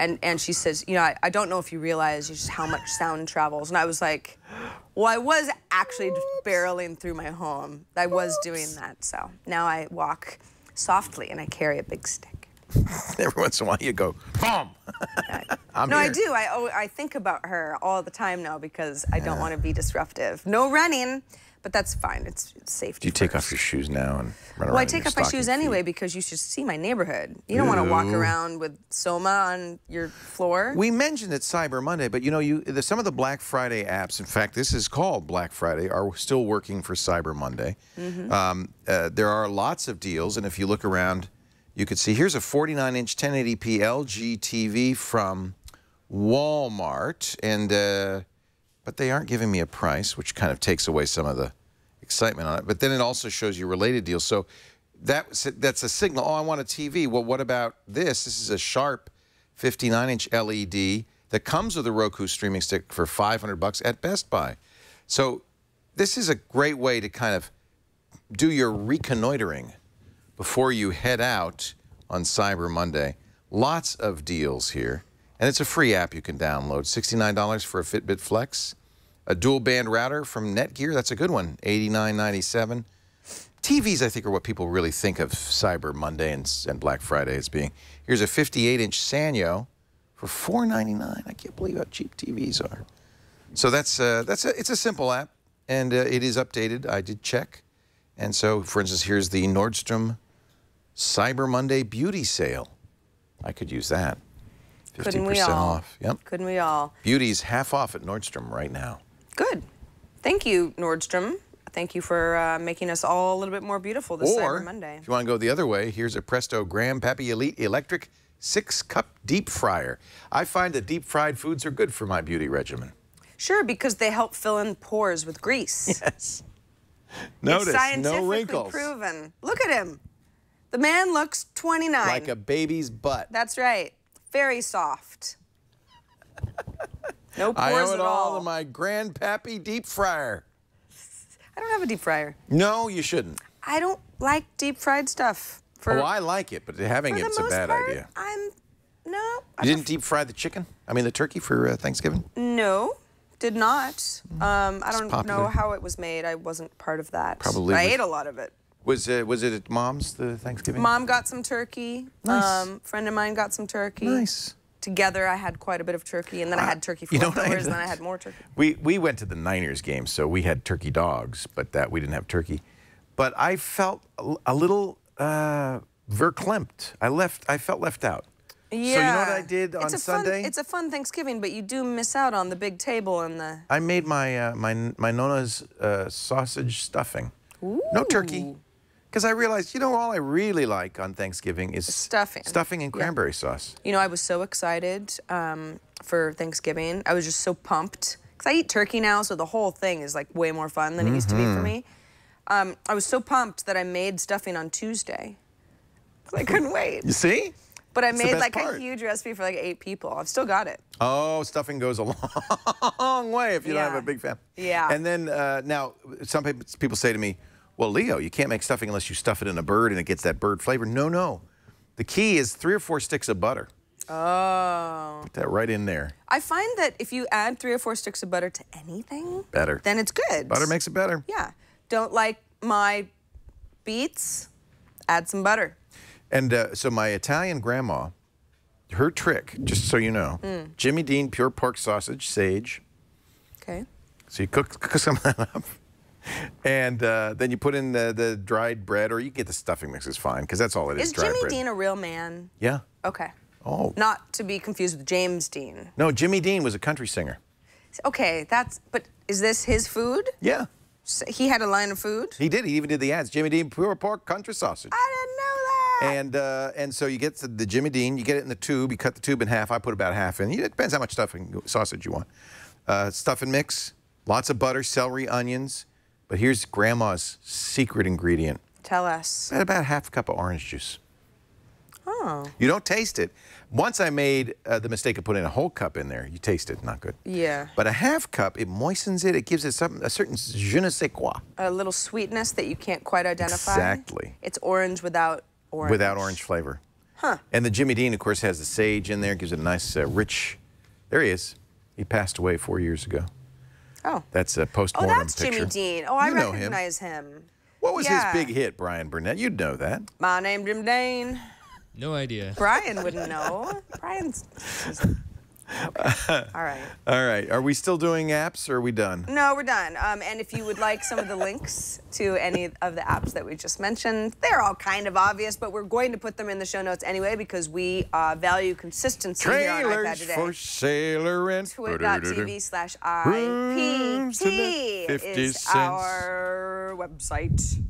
and and she says, you know, I, I don't know if you realize just how much sound travels. And I was like, well, I was actually barreling through my home. I was doing that. So now I walk softly and I carry a big stick. [laughs] Every once in a while you go, boom. I'm no, I do. I oh, I think about her all the time now because I don't want to be disruptive. No running, but that's fine. It's, it's safety. Do you take off your shoes now and run around Well, I take off my shoes stocking anyway because you should see my neighborhood. You don't want to walk around with Soma on your floor. We mentioned it Cyber Monday, but you know, you the, some of the Black Friday apps. In fact, this is called Black Friday. Are still working for Cyber Monday. Mm-hmm. Um, uh, there are lots of deals, and if you look around, you could see here's a 49-inch 1080p LG TV from Walmart, and uh, but they aren't giving me a price, which kind of takes away some of the excitement on it. But then it also shows you related deals. So that that's a signal. Oh, I want a TV. Well, what about this? This is a Sharp 59-inch LED that comes with a Roku streaming stick for 500 bucks at Best Buy. So this is a great way to kind of do your reconnoitering before you head out on Cyber Monday. Lots of deals here. And it's a free app you can download. $69 for a Fitbit Flex. A dual band router from Netgear, that's a good one, $89.97. TVs, I think, are what people really think of Cyber Monday and, and Black Friday as being. Here's a 58-inch Sanyo for $4.99. I can't believe how cheap TVs are. So that's uh, that's a, it's a simple app, and uh, it is updated. I did check, and so for instance, here's the Nordstrom Cyber Monday Beauty Sale. I could use that. 50% off. Yep. Couldn't we all? Beauty's half off at Nordstrom right now. Good. Thank you, Nordstrom. Thank you for uh, making us all a little bit more beautiful this Or Cyber Monday. if you want to go the other way, here's a Presto GranPappy Elite Electric six cup deep fryer. I find that deep fried foods are good for my beauty regimen. Sure, because they help fill in pores with grease. [laughs] Yes. Notice it's scientifically no wrinkles. proven. Look at him. The man looks 29. Like a baby's butt. That's right. Very soft. [laughs] No I pores owe it all all. to my GranPappy deep fryer. I don't have a deep fryer. No, you shouldn't. I don't like deep fried stuff. For, oh, I like it, but having it's a bad part, idea. I'm no. I You didn't deep fry the chicken? I mean, the turkey for uh, Thanksgiving? No, did not. Um, I don't know how it was made. I wasn't part of that. Probably I was- ate a lot of it. Was it, was it at mom's the Thanksgiving? Mom got some turkey. Nice. Um, friend of mine got some turkey. Nice. Together, I had quite a bit of turkey, and then I had turkey for you know leftovers, and then I had? more turkey. We we went to the Niners game, so we had turkey dogs, but that we didn't have turkey. But I felt a, a little uh, verklempt. I left. I felt left out. Yeah. So you know what I did on it's a Sunday? Fun, it's a fun Thanksgiving, but you do miss out on the big table and the. I made my uh, my my nona's uh, sausage stuffing. No turkey. Because I realized, you know, all I really like on Thanksgiving is Stuffing. stuffing and Yeah. cranberry sauce. You know, I was so excited um, for Thanksgiving. I was just so pumped because I eat turkey now, so the whole thing is like way more fun than it used to be Mm-hmm. for me. Um, I was so pumped that I made stuffing on Tuesday. [laughs] I couldn't wait. You see? But I the made like part. a huge recipe for like eight people. I've still got it. Oh, stuffing goes a [laughs] long way if you don't have a big fan. Yeah. And then uh, now, some people say to me, well, Leo, you can't make stuffing unless you stuff it in a bird and it gets that bird flavor. No, no. The key is three or four sticks of butter. Oh. Put that right in there. I find that if you add three or four sticks of butter to anything, Better. then it's good. Butter makes it better. Yeah. Don't like my beets? Add some butter. And uh, so my Italian grandma, her trick, just so you know, Mm. Jimmy Dean pure pork sausage, sage. Okay. So you cook, [laughs] cook some of that up. And uh, then you put in the, the dried bread, or you get the stuffing mix, is fine, because that's all it is, Is Jimmy bread. Dean a real man? Yeah. Okay. Oh. Not to be confused with James Dean. No, Jimmy Dean was a country singer. Okay, that's. But is this his food? Yeah. S- He had a line of food. He did. He even did the ads. Jimmy Dean pure pork country sausage. I didn't know that. And uh, and so you get the, the Jimmy Dean, you get it in the tube, you cut the tube in half. I put about half in. It depends how much stuffing sausage you want. Uh, stuffing mix, lots of butter, celery, onions. But here's Grandma's secret ingredient: Tell us. about, about half a cup of orange juice. Oh. You don't taste it. Once I made uh, the mistake of putting a whole cup in there. You taste it, not good. Yeah. But a half cup, it moistens it. It gives it some a certain je ne sais quoi. A little sweetness that you can't quite identify. Exactly. It's orange without orange. without orange flavor. Huh. And the Jimmy Dean, of course, has the sage in there, gives it a nice, uh, rich. There he is. He passed away four years ago. Oh. That's a Oh, post-mortem that's picture. Jimmy Dean. Oh, I You know him. recognize him. What was Yeah. his big hit, Brian Burnett? You'd know that. My name Jim Dane. No idea. Brian wouldn't know. Brian's. [laughs] All right. [laughs] All right. Are we still doing apps or are we done? No, we're done. Um, and if you would like some of the links to any of the apps that we just mentioned, they're all kind of obvious, but we're going to put them in the show notes anyway because we uh, value consistency here on iPad Trailers today. for sailor and Twit.tv slash IPT is our website.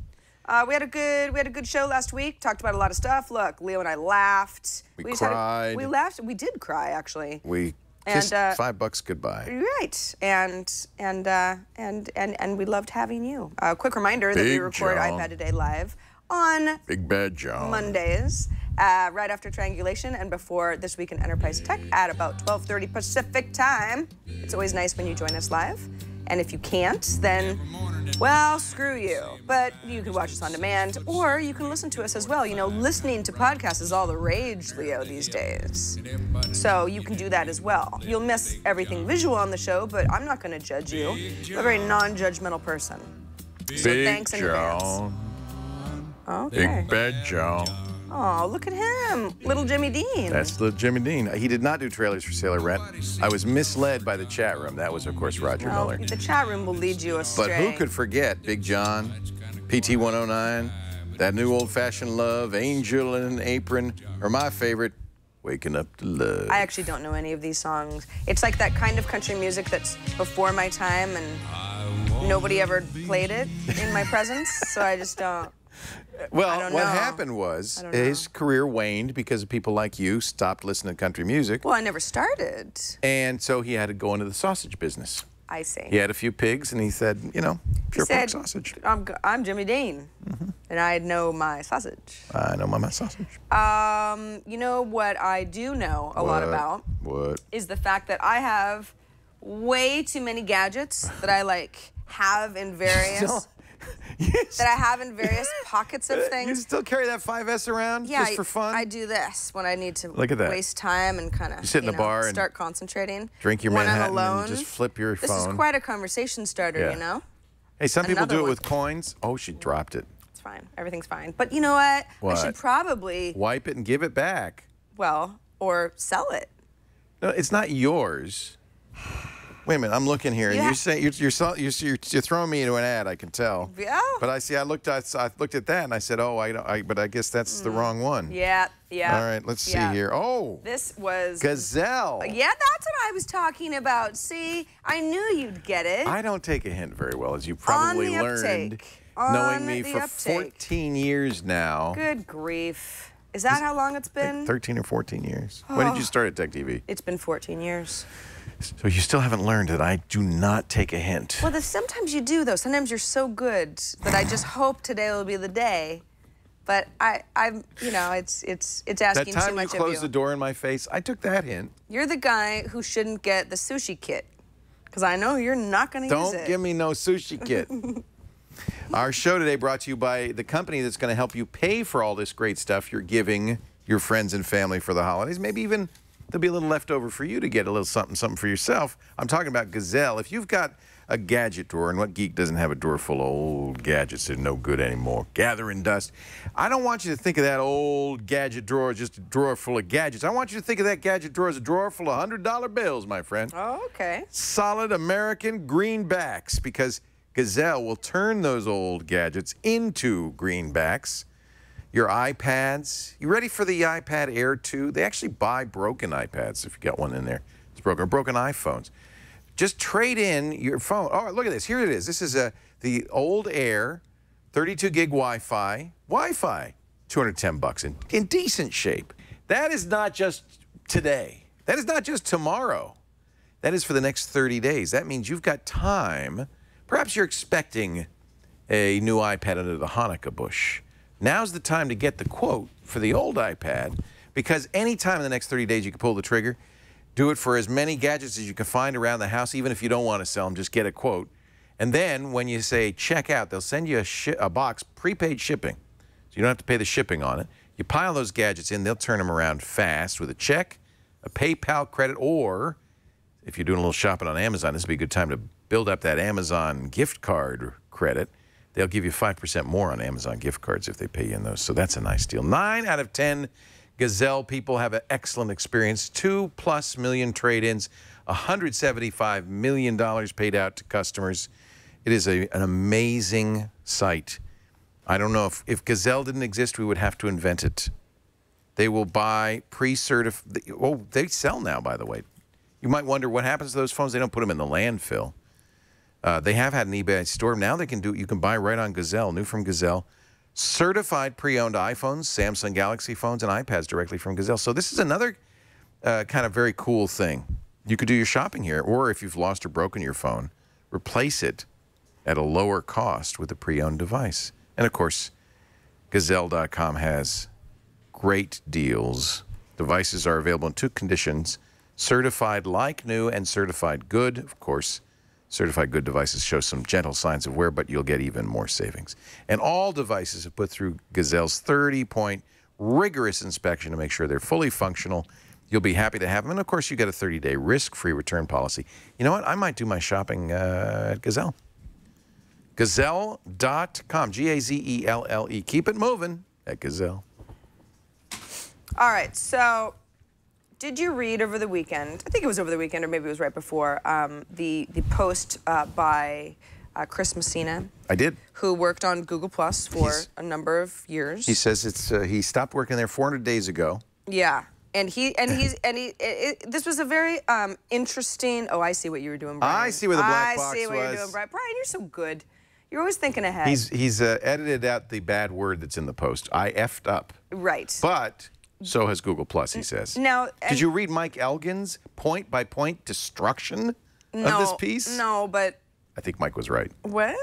Uh, we had a good we had a good show last week. Talked about a lot of stuff. Look, Leo and I laughed. We just had a- cried. we laughed. We did cry actually. We And, uh, five bucks goodbye. Right, and and uh, and and and we loved having you. A quick reminder that we record John. iPad Today live on Big Bad John. Mondays, uh, right after triangulation and before this week in Enterprise Tech at about 12:30 Pacific time. It's always nice when you join us live, and if you can't, then well, screw you. But you can watch us on demand, or you can listen to us as well. You know, listening to podcasts is all the rage, Leo, these days. So you can do that as well. You'll miss everything visual on the show, but I'm not going to judge you. I'm a very non-judgmental person. So Big thanks in advance. Okay. Big Bad John. Oh, look at him, little Jimmy Dean. That's the Jimmy Dean. He did not do trailers for Sailor Red. I was misled by the chat room. That was, of course, Roger Well, Miller. the chat room will lead you astray. But who could forget Big John, PT 109, that new old fashioned love, Angel in an Apron, or my favorite, Waking Up to Love. I actually don't know any of these songs. It's like that kind of country music that's before my time, and nobody ever played it in my presence, so I just don't. Well, what know. happened was his career waned because people like you stopped listening to country music. Well, I never started. And so he had to go into the sausage business. I see. He had a few pigs and he said, you know, pure pork said, sausage. I'm, I'm Jimmy Dean, Mm-hmm. and I know my sausage. I know my, my sausage. Um, you know what I do know a lot about What? is the fact that I have way too many gadgets that I like have in [laughs] various. [laughs] that I have in various [laughs] pockets of things. You still carry that 5S around Yeah, just for fun? I do this when I need to Look at that. waste time and kind of sit in the bar and start concentrating. drink your when Manhattan I'm and alone. just flip your this phone. is quite a conversation starter, Yeah. you know. Hey, some people Another do it one. with coins. Oh, she dropped it. It's fine. Everything's fine. But you know what? I should probably Wipe it and give it back. well or sell it. No, it's not yours. [sighs] [sighs] [sighs] Wait a minute, I'm looking here, and You you're saying you're, you're, you're, you're throwing me into an ad. I can tell. Yeah. But I see. I looked at I looked at that, and I said, "Oh, I don't." I, but I guess that's the wrong one. Mm. Yeah, yeah. All right, let's yeah. see here. Oh, This was gazelle. Yeah, that's what I was talking about. See, I knew you'd get it. I don't take a hint very well, as you probably the learned, uptake. On knowing me for uptake. 14 years now. Good grief. Is that how long it's been? Like 13 or 14 years. When did you start at Tech TV? It's been 14 years. So you still haven't learned that I do not take a hint. Well, the, sometimes you do though. Sometimes you're so good that I just hope today will be the day. But I, I'm, you know, it's it's it's asking too time you much of closed you. the door in my face, I took that hint. You're the guy who shouldn't get the sushi kit, because I know you're not going to use it. Don't give me no sushi kit. [laughs] Our show today brought to you by the company that's going to help you pay for all this great stuff you're giving your friends and family for the holidays. Maybe even there'll be a little left over for you to get a little something, something for yourself. I'm talking about Gazelle. If you've got a gadget drawer, and what geek doesn't have a drawer full of old gadgets that are no good anymore, gathering dust? I don't want you to think of that old gadget drawer as just a drawer full of gadgets. I want you to think of that gadget drawer as a drawer full of $100 bills, my friend Oh, okay. solid American greenbacks because Gazelle will turn those old gadgets into greenbacks. Your iPads. You ready for the iPad Air 2? They actually buy broken iPads if you got one in there. It's broken. Broken iPhones. Just trade in your phone. Oh, look at this. Here it is. This is a the old Air, 32 gig Wi-Fi. Wi-Fi, 210 bucks in, in decent shape. That is not just today. That is not just tomorrow. That is for the next 30 days. That means you've got time. Perhaps you're expecting a new iPad under the Hanukkah bush. Now's the time to get the quote for the old iPad because anytime in the next 30 days you can pull the trigger. Do it for as many gadgets as you can find around the house, even if you don't want to sell them, just get a quote. And then when you say check out, they'll send you a, a box, prepaid shipping. So you don't have to pay the shipping on it. You pile those gadgets in, they'll turn them around fast with a check, a PayPal credit, or if you're doing a little shopping on Amazon, this would be a good time to build up that Amazon gift card credit. They'll give you 5% more on Amazon gift cards if they pay you in those. So that's a nice deal. Nine out of 10 Gazelle people have an excellent experience. Two plus million trade ins, $175 million paid out to customers. It is a, an amazing site. I don't know if, if Gazelle didn't exist, we would have to invent it. They will buy pre-certified. Oh, they sell now, by the way. You might wonder what happens to those phones. They don't put them in the landfill. Uh, they have had an eBay store. Now they can do. You can buy right on Gazelle, new from Gazelle, certified pre-owned iPhones, Samsung Galaxy phones, and iPads directly from Gazelle. So this is another uh, kind of very cool thing. You could do your shopping here, or if you've lost or broken your phone, replace it at a lower cost with a pre-owned device. And of course, Gazelle.com has great deals. Devices are available in two conditions certified like new and certified good. Of course, certified good devices show some gentle signs of wear, but you'll get even more savings. And all devices are put through Gazelle's 30 point rigorous inspection to make sure they're fully functional. You'll be happy to have them. And of course, you get a 30 day risk free return policy. You know what? I might do my shopping uh, at Gazelle. Gazelle.com. G A Z E L L E. Keep it moving at Gazelle. All right. So, did you read over the weekend? I think it was over the weekend, or maybe it was right before. Um, the the post uh, by uh, Chris Messina, I did. who worked on Google Plus for He's- a number of years. He says it's uh, he stopped working there 400 days ago. yeah. And he and he's and he. It, it, this was a very um, interesting. Oh, I see what you were doing, Brian. I see where the black I box see what you're doing, Brian. Brian, you're so good. You're always thinking ahead. He's he's uh, edited out the bad word that's in the post. I effed up. right. But so has Google Plus, he says. now, Did you read Mike Elgan's point by point destruction no, of this piece? No, but I think Mike was right. well,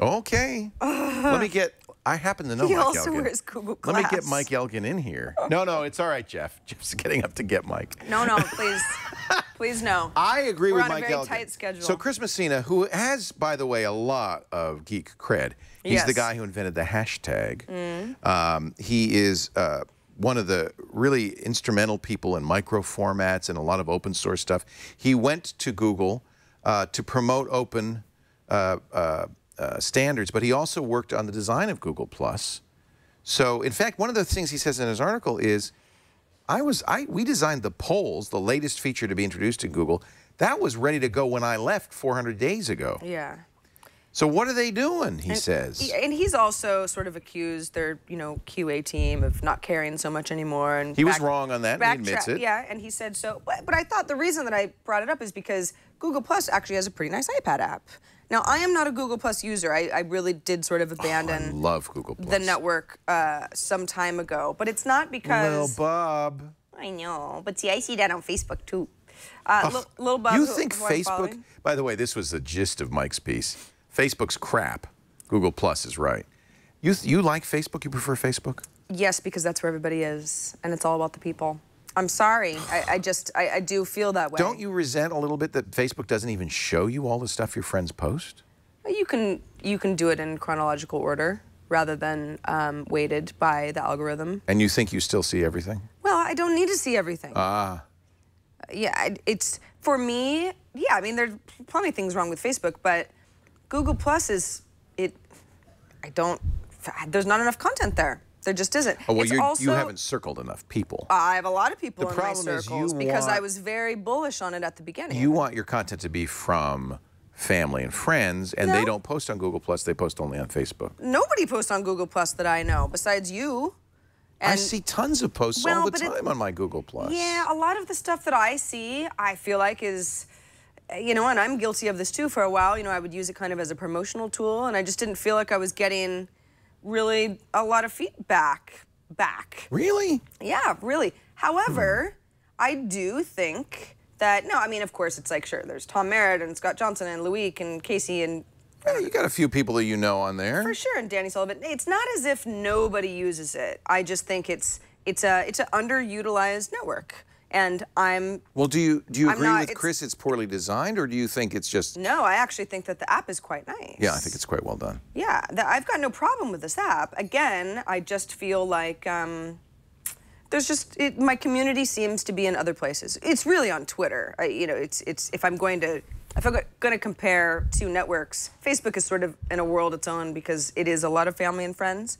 Okay. [laughs] Let me get. I happen to know He Mike also Elgan. wears Google Let me get Mike Elgan in here. No, no, it's all right, Jeff. [laughs] Jeff's getting up to get Mike. no, no, please, [laughs] please, no. I agree We're with on a Mike very Elgan. tight schedule. So Chris Messina, who has, by the way, a lot of geek cred, he's the Yes. Mm. guy who invented the hashtag. Um, he is uh, one of the really instrumental people in micro formats and a lot of open source stuff. He went to Google uh, to promote open uh, uh, uh, standards, but he also worked on the design of Google Plus. So, in fact, one of the things he says in his article is, I was I we designed the polls, the latest feature to be introduced in Google. That was ready to go when I left 400 days ago. Yeah. So what are they doing? He says. And he's also sort of accused their, you know, QA team of not caring so much anymore. And He was wrong on that, and he admits it. Yeah, and he said so. But, but I thought the reason that I brought it up is because Google Plus actually has a pretty nice iPad app. Now, I am not a Google Plus user. I, I really did sort of I abandon love Google Plus. the network uh, some time ago. But it's not because Bob. I know. But see, I see that on Facebook too. Uh, Lil Bob, you who- think who Facebook? By the way, this was the gist of Mike's piece. Facebook's crap. Google Plus is right. You you like Facebook? You prefer Facebook? Yes, because that's where everybody is, and it's all about the people. I'm sorry. I, I just, I, I do feel that way. Don't you resent a little bit that Facebook doesn't even show you all the stuff your friends post? You can, you can do it in chronological order rather than um, weighted by the algorithm. And you think you still see everything? Well, I don't need to see everything. Ah. yeah, it's for me. Yeah, I mean, there's plenty of things wrong with Facebook, but Google Plus is it. I don't. There's not enough content there. There just isn't. Oh, well, also, you haven't circled enough people. I have a lot of people The in my problem is you circles because I was very bullish on it at the beginning. you want your content to be from family and friends, and they don't post on Google Plus. They post only on Facebook. Nobody posts on Google Plus that I know besides you. I see tons of posts Well, all the but it- time on my Google Plus. Yeah, a lot of the stuff that I see, I feel like is, you know, and I'm guilty of this too for a while. You know, I would use it kind of as a promotional tool, and I just didn't feel like I was getting really a lot of feedback back. Really? Yeah, really. However, Hmm. I do think that, no, I mean, of course, it's like, sure, there's Tom Merritt and Scott Johnson and Luik and Casey and Yeah, you got a few people that you know on there. For sure, and Danny Sullivan. It's not as if nobody uses it. I just think it's it's a it's an underutilized network, and I'm Well, do you do you I'm agree not- with it's- Chris? It's poorly designed, or do you think it's just? no. I actually think that the app is quite nice. Yeah, I think it's quite well done. Yeah, the, I've got no problem with this app. Again, I just feel like um, there's just it, my community seems to be in other places. It's really on Twitter. I, you know, it's it's if I'm going to if I'm going to compare two networks, Facebook is sort of in a world its own because it is a lot of family and friends.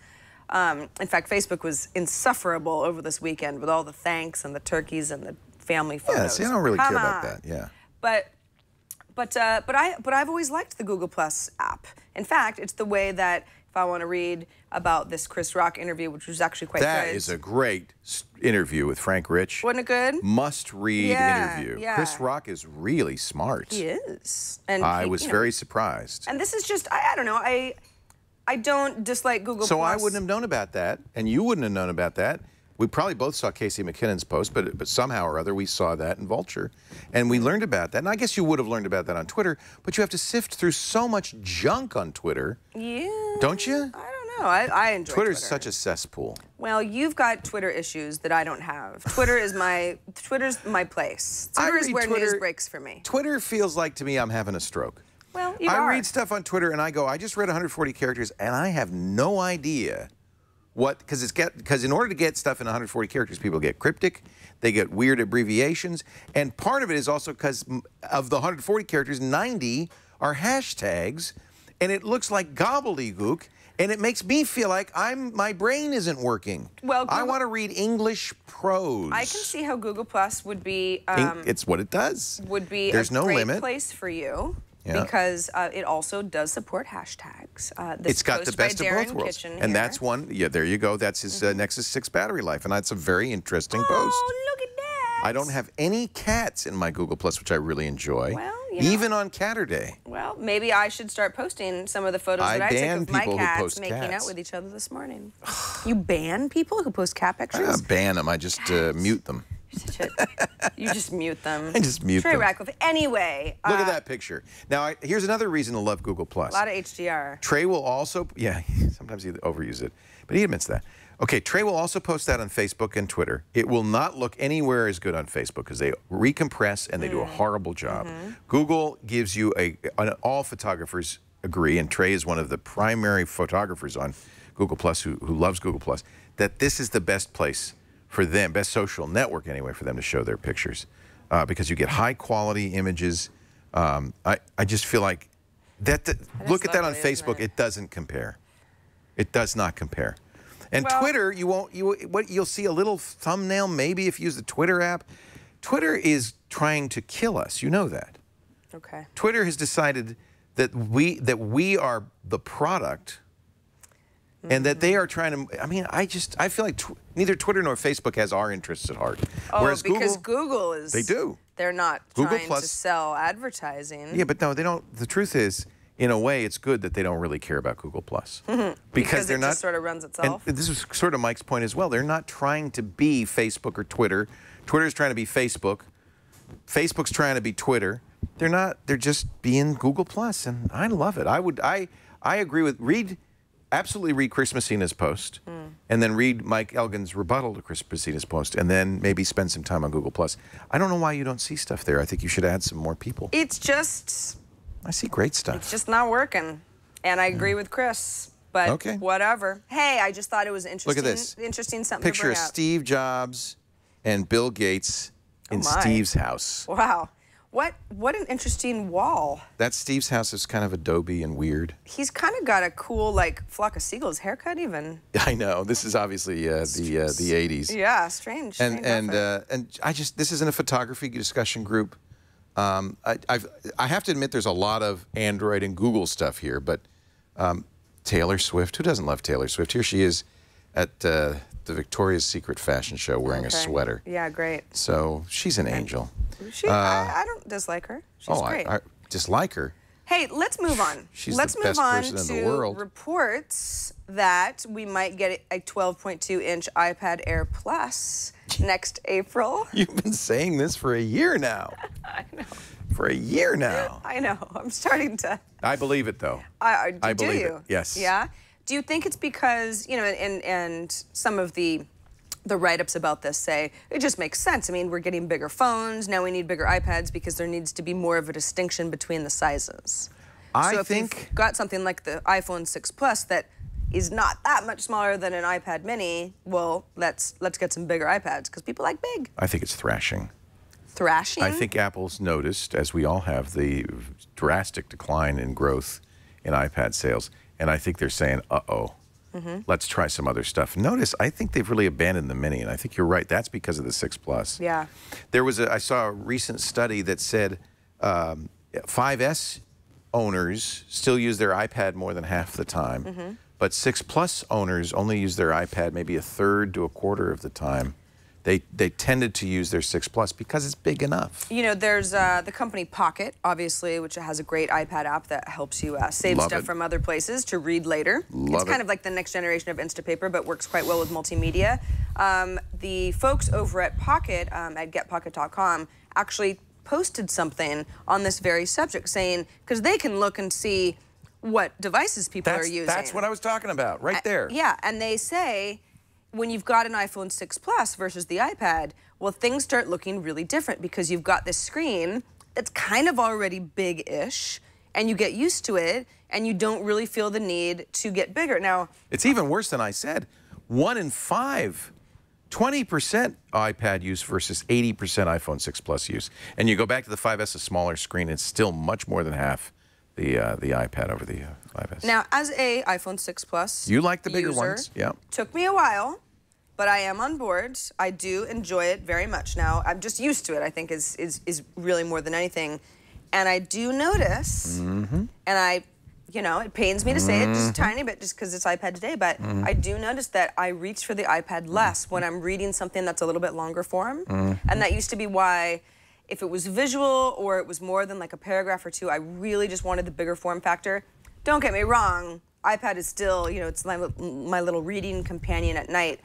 Um, in fact, Facebook was insufferable over this weekend with all the thanks and the turkeys and the family photos. Yeah, see, I don't really Come care about that. Yeah. But but uh, but I but I've always liked the Google Plus app. In fact, it's the way that if I want to read about this Chris Rock interview, which was actually quite That good. is a great interview with Frank Rich. Wasn't it good? Must read Yeah, interview. yeah. Chris Rock is really smart. He is. And I he- was you know, very surprised. And this is just I, I don't know I I don't dislike Google So I wouldn't have known about that, and you wouldn't have known about that. We probably both saw Casey McKinnon's post, but but somehow or other we saw that in Vulture, and we learned about that. And I guess you would have learned about that on Twitter, but you have to sift through so much junk on Twitter, Yeah. don't you? I don't know. I, I enjoy Twitter's Twitter. such a cesspool. Well, you've got Twitter issues that I don't have. Twitter is my Twitter's my place. Twitter is where news breaks for me. Twitter feels like to me I'm having a stroke. Well, you I are. read stuff on Twitter and I go, I just read 140 characters and I have no idea what because it's get because in order to get stuff in 140 characters, people get cryptic, they get weird abbreviations, and part of it is also because of the 140 characters, 90 are hashtags, and it looks like gobbledygook. And it makes me feel like I'm my brain isn't working. Well, I want to read English prose. I can see how Google Plus would be um, it's what it does. would be There's a no great limit. place for you. Yeah. because uh, it also does support hashtags. Uh, this It's got the best of both worlds. Kitchen and here. Mm-hmm. that's one, yeah, there you go. That's his uh, Nexus 6 battery life. And that's a very interesting post. Oh, look at that! I don't have any cats in my Google Plus, which I really enjoy. Well, you know. Even on Catterday. Well, maybe I should start posting some of the photos I that I took of my cats post making cats. out with each other this morning. [sighs] you ban people who post cat pictures? I don't ban them. I just uh, mute them. You're such a- you just mute them. [laughs] I just mute them Trey them. Ratcliff. Anyway, Look uh, at that picture. Now, I, here's another reason to love Google Plus. A lot of HDR. Trey will also, yeah, [laughs] sometimes he overuses it, but he admits that. Okay, Trey will also post that on Facebook and Twitter. It will not look anywhere as good on Facebook because they recompress and they do a horrible job. Google gives you a, an, all photographers agree, and Trey is one of the primary photographers on Google Plus who, who loves Google Plus, that this is the best place for them, best social network anyway, for them to show their pictures uh, because you get high quality images. Um, I, I just feel like that, that look at that on Facebook, it? it doesn't compare. It does not compare. And Well- Twitter, you won't you what you'll see a little thumbnail maybe if you use the Twitter app. Twitter is trying to kill us. You know that. Okay. Twitter has decided that we that we are the product and that they mm-hmm. are trying to I mean, I just I feel like tw- neither Twitter nor Facebook has our interests at heart. Oh, Whereas because Google, Google, is. They do. They're not Google trying Plus- to sell advertising. Yeah, but no, they don't the truth is in a way it's good that they don't really care about Google Plus. [laughs] because, because they're it not just sort of runs And itself. this is sort of Mike's point as well. They're not trying to be Facebook or Twitter. Twitter's trying to be Facebook. Facebook's trying to be Twitter. They're not. They're just being Google Plus, and I love it. I would. I. I agree with read. Absolutely read Chris Messina's post, Hmm. and then read Mike Elgan's rebuttal to Chris Messina's post, and then maybe spend some time on Google Plus. I don't know why you don't see stuff there. I think you should add some more people. it's just I see great stuff. it's just not working. And I agree with Chris. But Okay. whatever. Hey, I just thought it was interesting. Look at this. Interesting something Picture to of up. Steve Jobs and Bill Gates in Oh. Steve's house. Wow. What what an interesting wall. That Steve's house is kind of adobe and weird. He's kind of got a cool like flock of seagulls haircut even. [laughs] I know this is obviously uh, the uh, the 80s. Yeah, strange. and strange and uh, and I just this isn't a photography discussion group. Um, I I've, I have to admit there's a lot of Android and Google stuff here, but um, Taylor Swift, who doesn't love Taylor Swift? Here she is at uh, the Victoria's Secret fashion show wearing a sweater. Yeah, great. So she's an angel. She, I, I don't dislike her. She's Uh, oh, great. I, I dislike her. Hey, let's move on. [sighs] She's the let's move best on person in to the world. reports that we might get a 12.2 inch iPad Air Plus [laughs] next April. [laughs] You've been saying this for a year now. [laughs] I know. For a year now. I know. I'm starting to. I believe it though. I, I, I do believe it, you? yes. Yeah. Do you think it's because you know, and and some of the the write-ups about this say it just makes sense. I mean, we're getting bigger phones now. We need bigger iPads because there needs to be more of a distinction between the sizes. I so if think you've got something like the iPhone 6 Plus that is not that much smaller than an iPad Mini, well, let's let's get some bigger iPads because people like big. I think it's thrashing. Thrashing. I think Apple's noticed, as we all have, the drastic decline in growth in iPad sales, and I think they're saying, "Uh-oh, Mm-hmm. let's try some other stuff." Notice, I think they've really abandoned the Mini, and I think you're right. That's because of the Six Plus. Yeah. There was a I saw a recent study that said um, 5S owners still use their iPad more than half the time, Mm-hmm. but 6 Plus owners only use their iPad maybe a third to a quarter of the time. They they tended to use their 6 Plus because it's big enough. You know, there's uh, the company Pocket, obviously, which has a great iPad app that helps you uh, save Love stuff it. from other places to read later. Love it's kind it. of like the next generation of Instapaper, but works quite well with multimedia. Um, the folks over at Pocket, um, at getpocket.com, actually posted something on this very subject, saying because they can look and see what devices people That's, are using. that's what I was talking about, right there. Yeah, and they say when you've got an iPhone 6 Plus versus the iPad, well, things start looking really different because you've got this screen that's kind of already big-ish, and you get used to it, and you don't really feel the need to get bigger. Now, It's even worse than I said. One in five, 20% iPad use versus 80% iPhone 6 Plus use. And you go back to the 5S, a smaller screen, it's still much more than half the uh, the iPad over the uh, 5S. now as a iPhone 6 Plus, You like the bigger user, ones, yeah. Took me a while, but I am on board. I do enjoy it very much now. I'm just used to it. I think is is is really more than anything. And I do notice, Mm-hmm. and I, you know, it pains me to say it just a Mm-hmm. tiny bit just because it's iPad today, but I do notice that I reach for the iPad less when I'm reading something that's a little bit longer form. Mm-hmm. And that used to be why, if it was visual or it was more than like a paragraph or two, I really just wanted the bigger form factor. Don't get me wrong, iPad is still, you know, it's my, my little reading companion at night.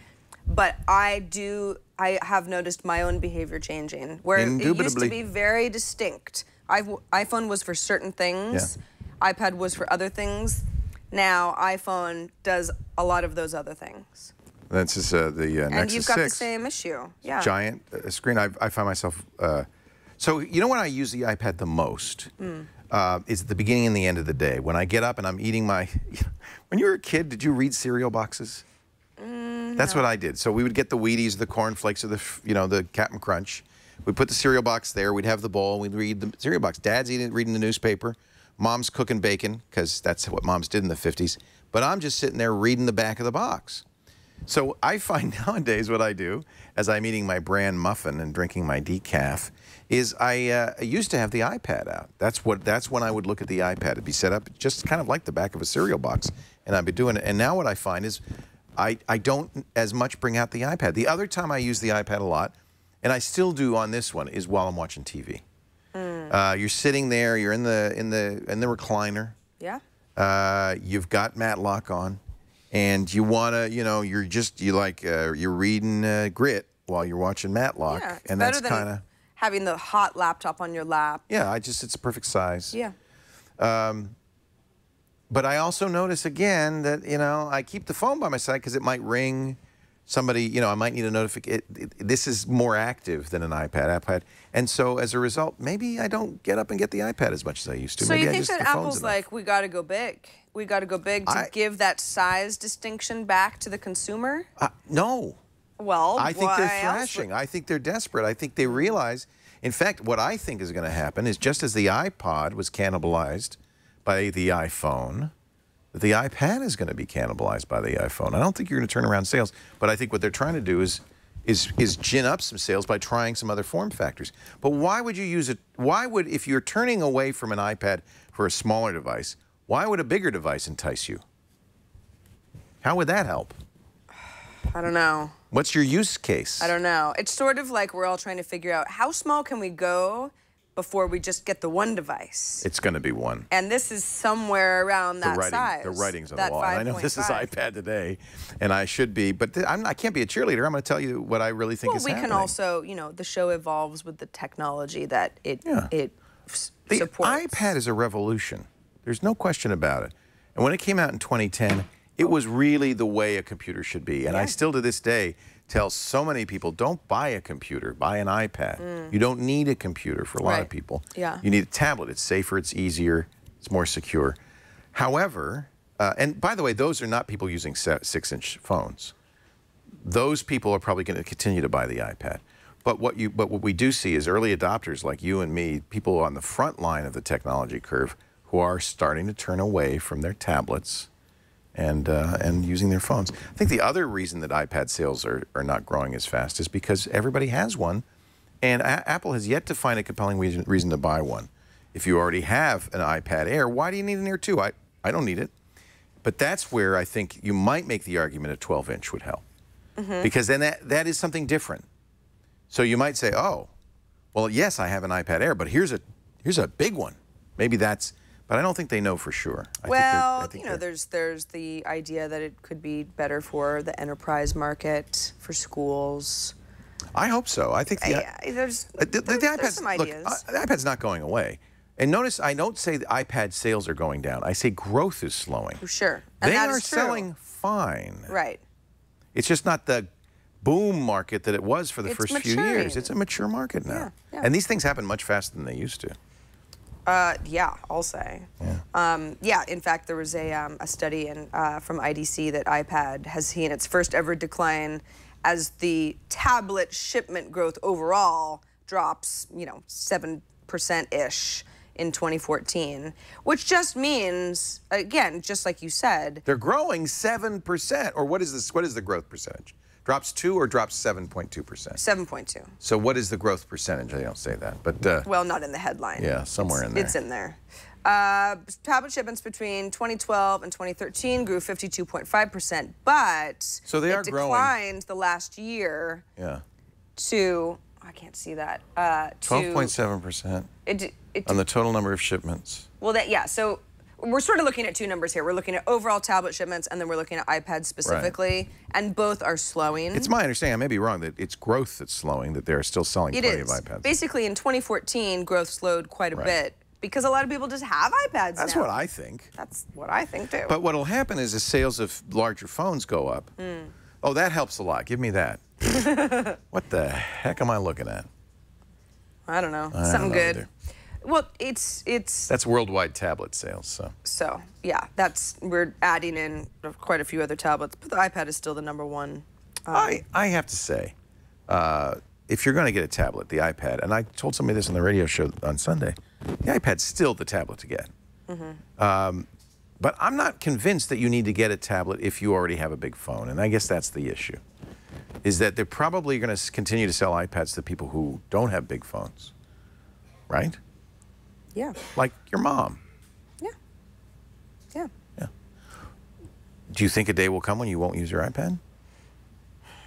But I do, I have noticed my own behavior changing, where it used to be very distinct. I've, iPhone was for certain things, iPad was for other things. Now iPhone does a lot of those other things. That's just uh, the uh, And Nexus you've got 6. the same issue. Yeah. giant uh, screen. I, I find myself. Uh, so you know when I use the iPad the most Hmm. uh, is at the beginning and the end of the day when I get up and I'm eating my. [laughs] when you were a kid, did you read cereal boxes? Mm, That's what I did. So we would get the Wheaties, the corn flakes, or the you know the Captain Crunch. We'd put the cereal box there. We'd have the bowl. We'd read the cereal box. Dad's eating, reading the newspaper. Mom's cooking bacon because that's what moms did in the 50s. But I'm just sitting there reading the back of the box. So I find [laughs] nowadays what I do as I'm eating my bran muffin and drinking my decaf is I, uh, I used to have the iPad out. That's what that's when I would look at the iPad. It'd be set up just kind of like the back of a cereal box, and I'd be doing it. And now what I find is I, I don't as much bring out the iPad. The other time I use the iPad a lot, and I still do on this one, is while I'm watching TV. Uh, you're sitting there, you're in the in the in the recliner Yeah. uh, you've got Matlock on, and you want to, you know, you're just you like uh, you're reading uh, Grit while you're watching Matlock, Yeah. And that's kind of having the hot laptop on your lap. yeah. I just it's a perfect size. Yeah. But I also notice again that you know I keep the phone by my side because it might ring. Somebody, you know, I might need a notification. This is more active than an iPad, iPad, and so as a result, maybe I don't get up and get the iPad as much as I used to. So maybe you think just, that Apple's like, we got to go big. We got to go big to I- give that size distinction back to the consumer? Uh, no, Well, I think they're thrashing. I think they're desperate. I think they realize, in fact, what I think is going to happen is just as the iPod was cannibalized by the iPhone, that the iPad is going to be cannibalized by the iPhone. I don't think you're going to turn around sales, but I think what they're trying to do is is is gin up some sales by trying some other form factors. But why would you use it? Why would if you're turning away from an iPad for a smaller device, why would a bigger device entice you? How would that help? [sighs] I don't know. What's your use case? I don't know. It's sort of like we're all trying to figure out how small can we go before we just get the one device. It's going to be one. and this is somewhere around that the writing, size. the writing's on the wall. I know this is iPad today, and I should be, but I'm, I can't be a cheerleader. I'm going to tell you what I really think Well, is we happening. can also, you know, the show evolves with the technology that it Yeah. it the supports. iPad is a revolution. There's no question about it. And when it came out in 2010, it was really the way a computer should be. And I still to this day tell so many people, don't buy a computer, buy an iPad. You don't need a computer for a lot of Mm. People. Yeah. You need a tablet. It's safer, it's easier, it's more secure. However, uh, and by the way, those are not people using six-inch phones. Those people are probably going to continue to buy the iPad. But what you, but what we do see is early adopters like you and me, people on the front line of the technology curve, who are starting to turn away from their tablets and uh, and using their phones. I think the other reason that iPad sales are, are not growing as fast is because everybody has one, and A- Apple has yet to find a compelling reason, reason to buy one. If you already have an iPad Air, why do you need an Air 2? I, I don't need it. But that's where I think you might make the argument a 12 inch would help. Because then that, that is something different. So you might say, oh, well, yes, I have an iPad Air, but here's a, here's a big one. Maybe that's, but I don't think they know for sure. I think I Well, you know, there's there's the idea that it could be better for the enterprise market, for schools. I hope so. I think the, Yeah, there's, Uh, the, the, there's, the iPad's, some look, ideas. uh, the iPad's not going away. And notice, I don't say the iPad sales are going down. I say growth is slowing. sure, and they that are is true. selling fine. Right. It's just not the boom market that it was for the It's first few years. maturing. It's a mature market now. Yeah, yeah. And these things happen much faster than they used to. Uh, yeah, I'll say. Yeah. Um, yeah. In fact, there was a um, a study in, uh, from IDC that iPad has seen its first ever decline as the tablet shipment growth overall drops, you know, seven percent ish in 2014, which just means, again, just like you said, They're growing 7%. Or what is this? What is the growth percentage? Drops 2 or drops 7.2%? 7.2. So what is the growth percentage? I don't say that, but uh, Well, not in the headline. Yeah, somewhere It's- in there. It's in there. Uh, tablet shipments between 2012 and 2013 grew 52.5%, but So they are growing. declined the last year yeah, to I can't see that. Uh, to 12.7% It, it on the total number of shipments. well, that yeah. So we're sort of looking at two numbers here. We're looking at overall tablet shipments, and then we're looking at iPads specifically, and both are slowing. It's my understanding, I may be wrong, that it's growth that's slowing, that they're still selling It plenty is. of iPads. Basically, in 2014, growth slowed quite a Right. bit because a lot of people just have iPads That's now. what I think. That's what I think too. But what'll happen is as sales of larger phones go up. Hmm. Oh, that helps a lot. Give me that. [laughs] what the heck am I looking at? I don't know. I don't Something know good. either. Well, it's it's That's worldwide tablet sales. So so yeah. That's we're adding in quite a few other tablets, but the iPad is still the number one. I, I have to say, uh, if you're going to get a tablet, the iPad, and I told somebody this on the radio show on Sunday, the iPad's still the tablet to get. Um, but I'm not convinced that you need to get a tablet if you already have a big phone, and I guess that's the issue. Is that they're probably going to continue to sell iPads to people who don't have big phones, right? Yeah. Like your mom. Yeah. Yeah. Yeah. Do you think a day will come when you won't use your iPad?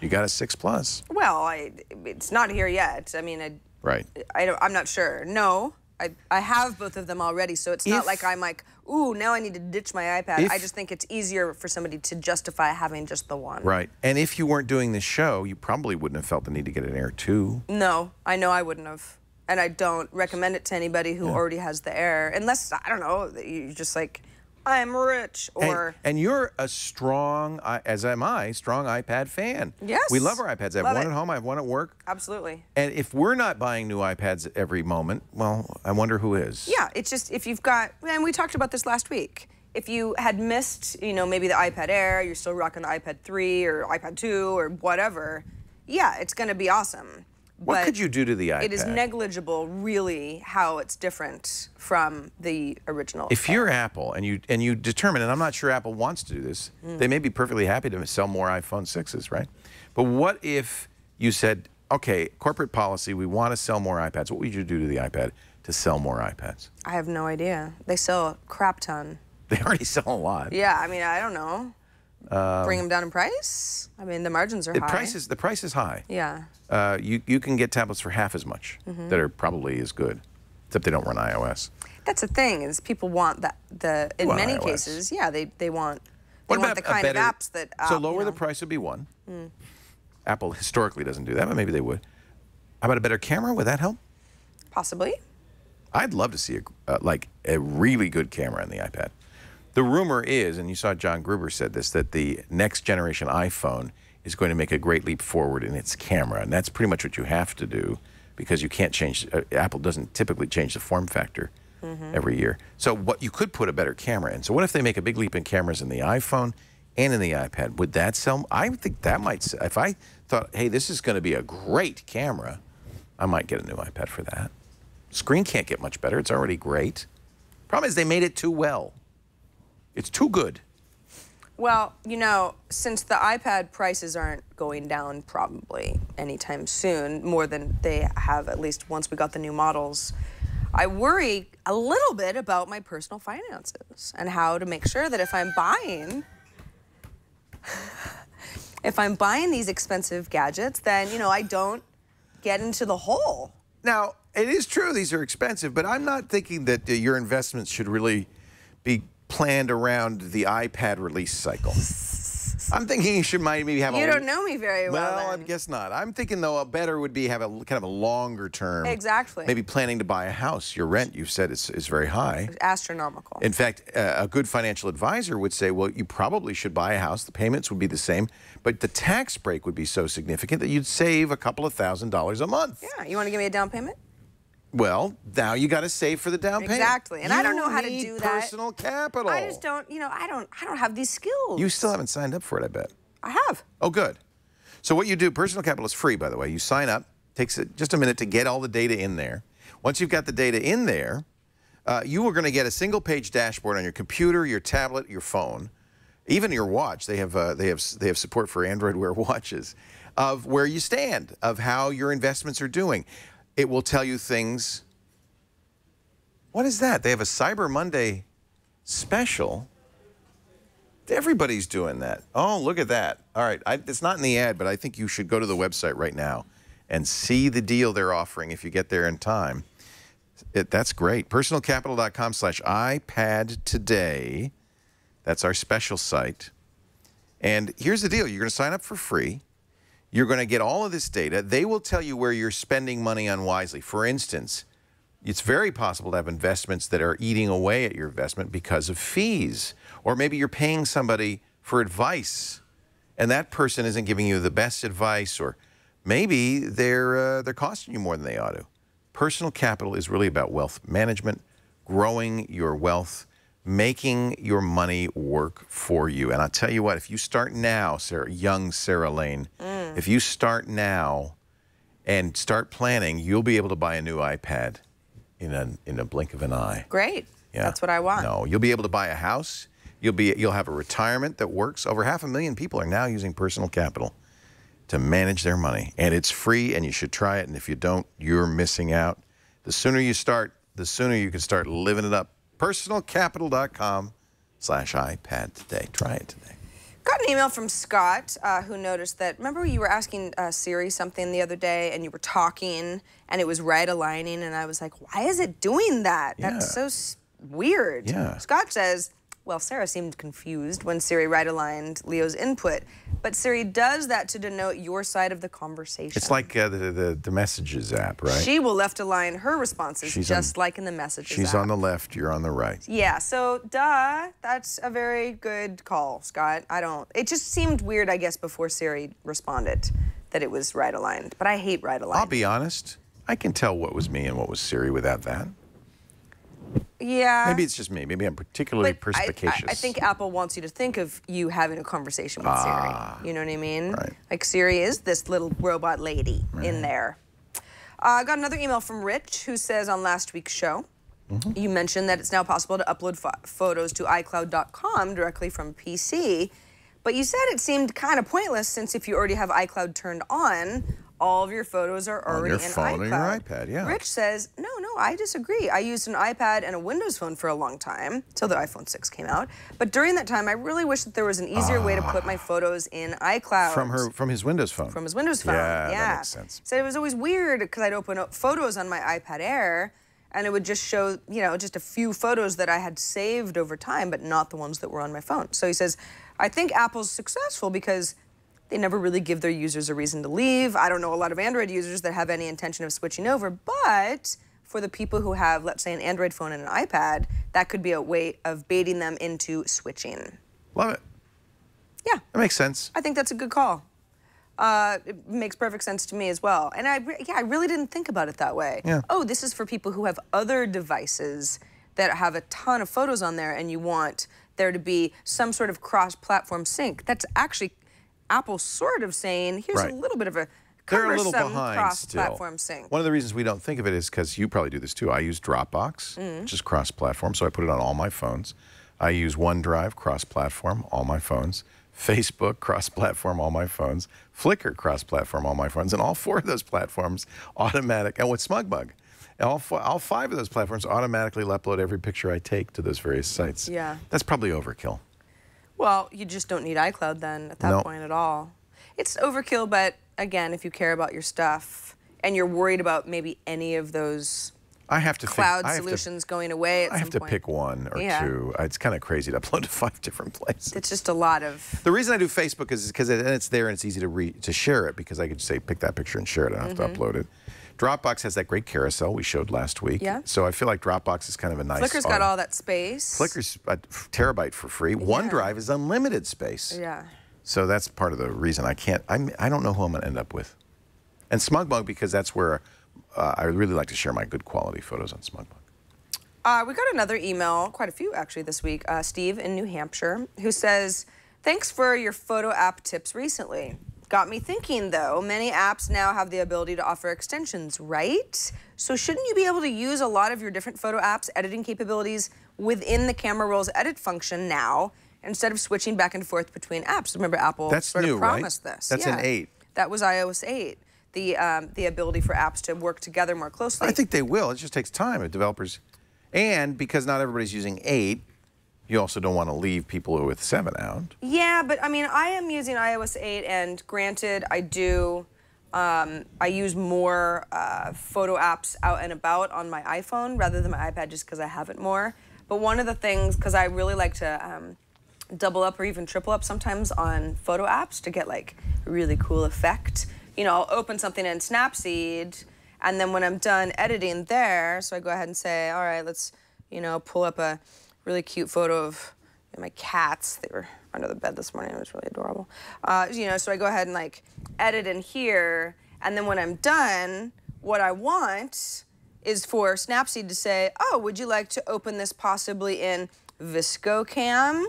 You got a six plus, Well, I, it's not here yet. I mean, I, right? I don't, I'm not sure. No, I, I have both of them already, so it's not like I'm like, ooh, now I need to ditch my iPad. I just think it's easier for somebody to justify having just the one. Right. And if you weren't doing this show, you probably wouldn't have felt the need to get an Air 2. No, I know I wouldn't have. And I don't recommend it to anybody who already has the Air, unless, I don't know, you're just like, I'm rich, or. and, you're a strong, I- as am I, strong iPad fan. Yes. We love our iPads. I have Love one it. at home. I have one at work. Absolutely. And if we're not buying new iPads every moment, well, I wonder who is. Yeah, it's just if you've got, and we talked about this last week. If you had missed, you know, maybe the iPad Air, you're still rocking the iPad 3 or iPad 2 or whatever, yeah, it's going to be awesome. What could you do to the iPad? It is negligible, really, how it's different from the original. If you're Apple and you and you determine, and I'm not sure Apple wants to do this, Mm. they may be perfectly happy to sell more iPhone 6s, right? But what if you said, okay, corporate policy, we want to sell more iPads. What would you do to the iPad to sell more iPads? I have no idea. They sell a crap ton. [laughs] They already sell a lot. Yeah, I mean, I don't know. Bring them down in price? I mean, the margins are Um, The high. price is the price is high. Yeah. Uh, you you can get tablets for half as much Mm-hmm. that are probably as good, except they don't run iOS. That's the thing is people want that the in want many iOS. cases, yeah, they they want they What want the kind better- of apps that so uh, you lower the price would be one. Hmm. Apple historically doesn't do that, but maybe they would. How about a better camera? Would that help? possibly. I'd love to see a, uh, like a really good camera on the iPad. The rumor is, and you saw John Gruber said this, that the next generation iPhone is going to make a great leap forward in its camera, and that's pretty much what you have to do because you can't change. Uh, Apple doesn't typically change the form factor every year. So what you could put a better camera in. So what if they make a big leap in cameras in the iPhone and in the iPad? Would that sell? I think that might. If I thought, hey, this is going to be a great camera, I might get a new iPad for that. Screen can't get much better. It's already great. Problem is they made it too well. It's too good. Well, you know, since the iPad prices aren't going down probably anytime soon, more than they have at least once we got the new models, I worry a little bit about my personal finances and how to make sure that if I'm buying [sighs] if I'm buying these expensive gadgets, then, you know, I don't get into the hole. Now, it is true these are expensive, but I'm not thinking that uh, your investments should really be planned around the iPad release cycle. [laughs] I'm thinking you should maybe have a You don't know me very well. Well, I guess not. I'm thinking though a better would be have a kind of a longer term. Exactly. Maybe planning to buy a house. Your rent, you've said, is, is very high. astronomical. In fact, uh, a good financial advisor would say, well, you probably should buy a house. The payments would be the same, but the tax break would be so significant that you'd save a couple of thousand dollars a month. yeah, you want to give me a down payment? Well, now you got to save for the down payment. Exactly, and I don't know how to do that. Personal capital. I just don't, you know, I don't I don't have these skills. You still haven't signed up for it, I bet. I have. Oh, good. So what you do, personal capital is free, by the way. You sign up. Takes just a minute to get all the data in there. Once you've got the data in there, uh, you are going to get a single-page dashboard on your computer, your tablet, your phone. even your watch. They have uh, they have they have support for Android [laughs] Wear watches of where you stand, of how your investments are doing. It will tell you things. What is that? They have a Cyber Monday special. Everybody's doing that. Oh, look at that. All right. I, it's not in the ad, but I think you should go to the website right now and see the deal they're offering if you get there in time. It, that's great. Personalcapital.com slash iPad today. That's our special site. And here's the deal you're going to sign up for free. You're going to get all of this data. They will tell you where you're spending money unwisely. For instance, it's very possible to have investments that are eating away at your investment because of fees. Or maybe you're paying somebody for advice and that person isn't giving you the best advice, or maybe they're, uh, they're costing you more than they ought to. Personal capital is really about wealth management, growing your wealth, making your money work for you. And I'll tell you what, if you start now, Sarah, young Sarah Lane, mm. if you start now and start planning, you'll be able to buy a new iPad in a, in a blink of an eye. Great. Yeah. That's what I want. No, you'll be able to buy a house. You'll be you'll have a retirement that works. Over half a million people are now using personal capital to manage their money, and it's free. And you should try it. And if you don't, you're missing out. The sooner you start, the sooner you can start living it up. Personalcapital.com/slash iPad today. Try it today. Got an email from Scott uh, who noticed that. Remember, you were asking uh, Siri something the other day, and you were talking, and it was right aligning, and I was like, "Why is it doing that? Yeah. That's so weird." Yeah. Scott says, "Well, Sarah seemed confused when Siri right aligned Leo's input, but Siri does that to denote your side of the conversation. It's like uh, the, the the messages app, right? she will left align her responses She's on- just like in the messages She's app. on the left. You're on the right. Yeah, so duh, that's a very good call, Scott. I don't. It just seemed weird, I guess, before Siri responded that it was right aligned. But I hate right aligned. I'll be honest. I can tell what was me and what was Siri without that. Yeah. Maybe it's just me. Maybe I'm particularly but I, I, perspicacious. I think Apple wants you to think of you having a conversation with Siri. You know what I mean? Ah, right. Like Siri is this little robot lady in there. Uh, I got another email from Rich who says on last week's show, Mm-hmm. you mentioned that it's now possible to upload pho- photos to iCloud.com directly from PC, but you said it seemed kind of pointless since if you already have iCloud turned on, all of your photos are already on your in phone or your iPad, yeah. Rich says, no, no, I disagree. I used an iPad and a Windows phone for a long time, till the iPhone 6 came out. But during that time, I really wish that there was an easier way to put my photos in iCloud. Ah. from her from his Windows phone. From his Windows phone. Yeah, Yeah. that makes sense. So it was always weird because I'd open up photos on my iPad Air and it would just show, you know, just a few photos that I had saved over time, but not the ones that were on my phone. So he says, I think Apple's successful because they never really give their users a reason to leave. I don't know a lot of Android users that have any intention of switching over, but for the people who have, let's say, an Android phone and an iPad, that could be a way of baiting them into switching. Love it. Yeah. That makes sense. I think that's a good call. Uh, it makes perfect sense to me as well. And I, yeah, I really didn't think about it that way. Yeah. Oh, this is for people who have other devices that have a ton of photos on there, and you want there to be some sort of cross-platform sync. That's actually Apple sort of saying, here's Right. a little bit of a They're a little behind still. One of the reasons we don't think of it is because you probably do this too. I use Dropbox, Mm. which is cross-platform, so I put it on all my phones. I use OneDrive, cross-platform, all my phones. Facebook, cross-platform, all my phones. Flickr, cross-platform, all my phones. And all four of those platforms, automatic. And with SmugMug, all, four, all five of those platforms automatically upload every picture I take to those various sites. Yeah. That's probably overkill. Well, you just don't need iCloud then at that No. point at all. It's overkill, but again, if you care about your stuff and you're worried about maybe any of those I have to cloud I have to- solutions going away at I have to point. pick one or Yeah. two. Uh, it's kind of crazy to [laughs] upload to five different places. It's just a lot of. The reason I do Facebook is because it, and it's there and it's easy to re, to share it because I could just say pick that picture and share it. I don't have to mm-hmm. upload it. Dropbox has that great carousel we showed last week. Yeah. So I feel like Dropbox is kind of a nice. Flickr's got all that space. Flickr's a terabyte for free. OneDrive is unlimited space. Yeah. So that's part of the reason I can't. I'm, I don't know who I'm going to end up with. And SmugMug because that's where uh, I really like to share my good quality photos on SmugMug. Uh, we got another email, quite a few actually this week. Uh, Steve in New Hampshire, who says, "Thanks for your photo app tips recently. Got me thinking though. Many apps now have the ability to offer extensions, right? So shouldn't you be able to use a lot of your different photo apps editing capabilities within the camera rolls edit function now?" instead of switching back and forth between apps. Remember, Apple That's sort new, of right? promised this. That's Yeah. 8. That was iOS 8. The um, the ability for apps to work together more closely. I think they will. It just takes time. The developers, and because not everybody's using eight, you also don't want to leave people with seven out. Yeah, but I mean, I am using iOS 8, and granted, I do. Um, I use more uh, photo apps out and about on my iPhone rather than my iPad just because I have it more. But one of the things, because I really like to um, double up or even triple up sometimes on photo apps to get like a really cool effect. You know, I'll open something in Snapseed, and then when I'm done editing there, so I go ahead and say, all right, let's, you know, pull up a really cute photo of my cats. They were under the bed this morning. It was really adorable. Uh, you know, so I go ahead and like edit in here, and then when I'm done, what I want is for Snapseed to say, oh, would you like to open this possibly in VSCO Cam?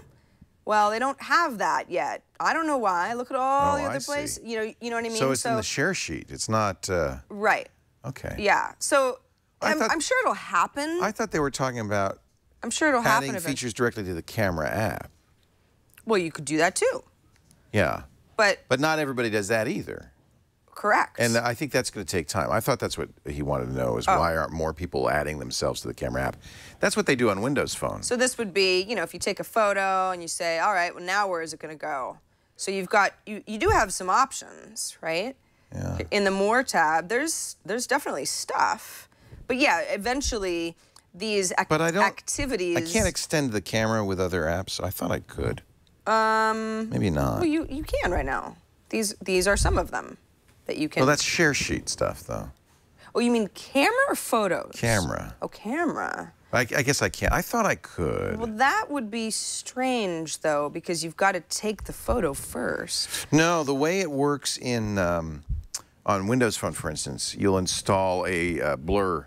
Well, they don't have that yet. I don't know why. Look at all Oh, the other places. You know, you know what I mean. So it's in the share sheet. It's not. Uh, right. okay. Yeah. So I'm, thought- I'm sure it'll happen. I thought they were talking about I'm sure it'll happen. adding features directly to the camera app. Well, you could do that too, Yeah. but But not everybody does that either. correct. And I think that's going to take time. I thought that's what he wanted to know is Oh. why aren't more people adding themselves to the camera app? That's what they do on Windows Phone. So this would be, you know, if you take a photo and you say, all right, well, now where is it going to go? So you've got, you, you do have some options, right? Yeah. In the More tab, there's there's definitely stuff. But yeah, eventually these ac- But I don't. activities. I can't extend the camera with other apps. I thought I could. Um. Maybe not. Well, you, you can right now. These these are some of them that you can. Well, that's share sheet stuff, though. Oh, you mean camera or photos? Camera. Oh, camera. I, I guess I can't. I thought I could. Well, that would be strange, though, because you've got to take the photo first. No, the way it works in um, on Windows Phone, for instance, you'll install a uh, Blur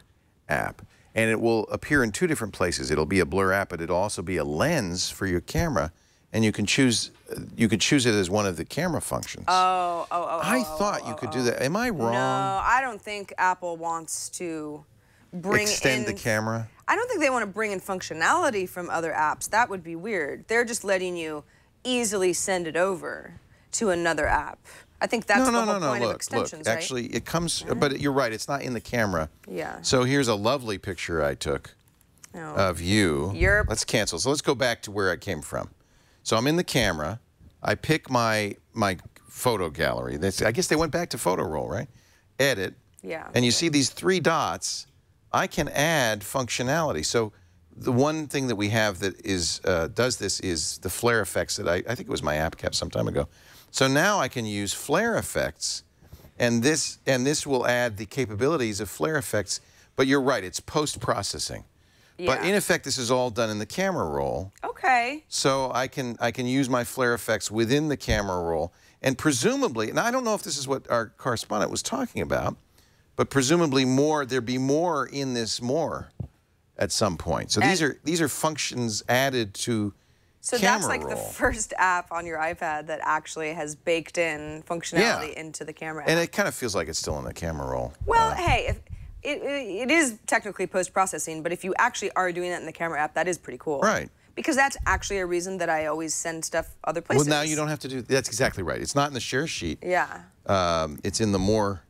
app, and it will appear in two different places. It'll be a Blur app, but it'll also be a lens for your camera, and you can choose uh, you can choose it as one of the camera functions. Oh, oh, oh. I oh, thought oh, you oh, could oh. do that. Am I wrong? No, I don't think Apple wants to bring Extend in the camera. I don't think they want to bring in functionality from other apps. That would be weird. They're just letting you easily send it over to another app. I think that's no, the no, whole no, no. point of Look, extensions, look. right? Actually, it comes, but you're right. It's not in the camera. Yeah. So here's a lovely picture I took No. of you. You're- Let's cancel. So let's go back to where I came from. So I'm in the camera. I pick my my photo gallery. That's, I guess they went back to photo roll, right? Edit. Yeah. And you see these three dots. I can add functionality. So the one thing that we have that is uh, does this is the flare effects that I, I think it was my app cap some time ago. So now I can use flare effects, and this and this will add the capabilities of flare effects. But you're right, it's post processing. Yeah. But in effect, this is all done in the camera roll. okay. So I can I can use my flare effects within the camera roll, and presumably, and I don't know if this is what our correspondent was talking about, but presumably more there'd be more in this more at some point. So these are these are functions added to So camera that's like roll. the first app on your iPad that actually has baked in functionality Yeah. into the camera and it kind of feels like it's still in the camera roll. Well, hey, if, it, it, it is technically post processing, but if you actually are doing that in the camera app, that is pretty cool. Right. Because that's actually a reason that I always send stuff other places. Well, now you don't have to do. That's exactly right. It's not in the share sheet. Yeah. Um, it's in the more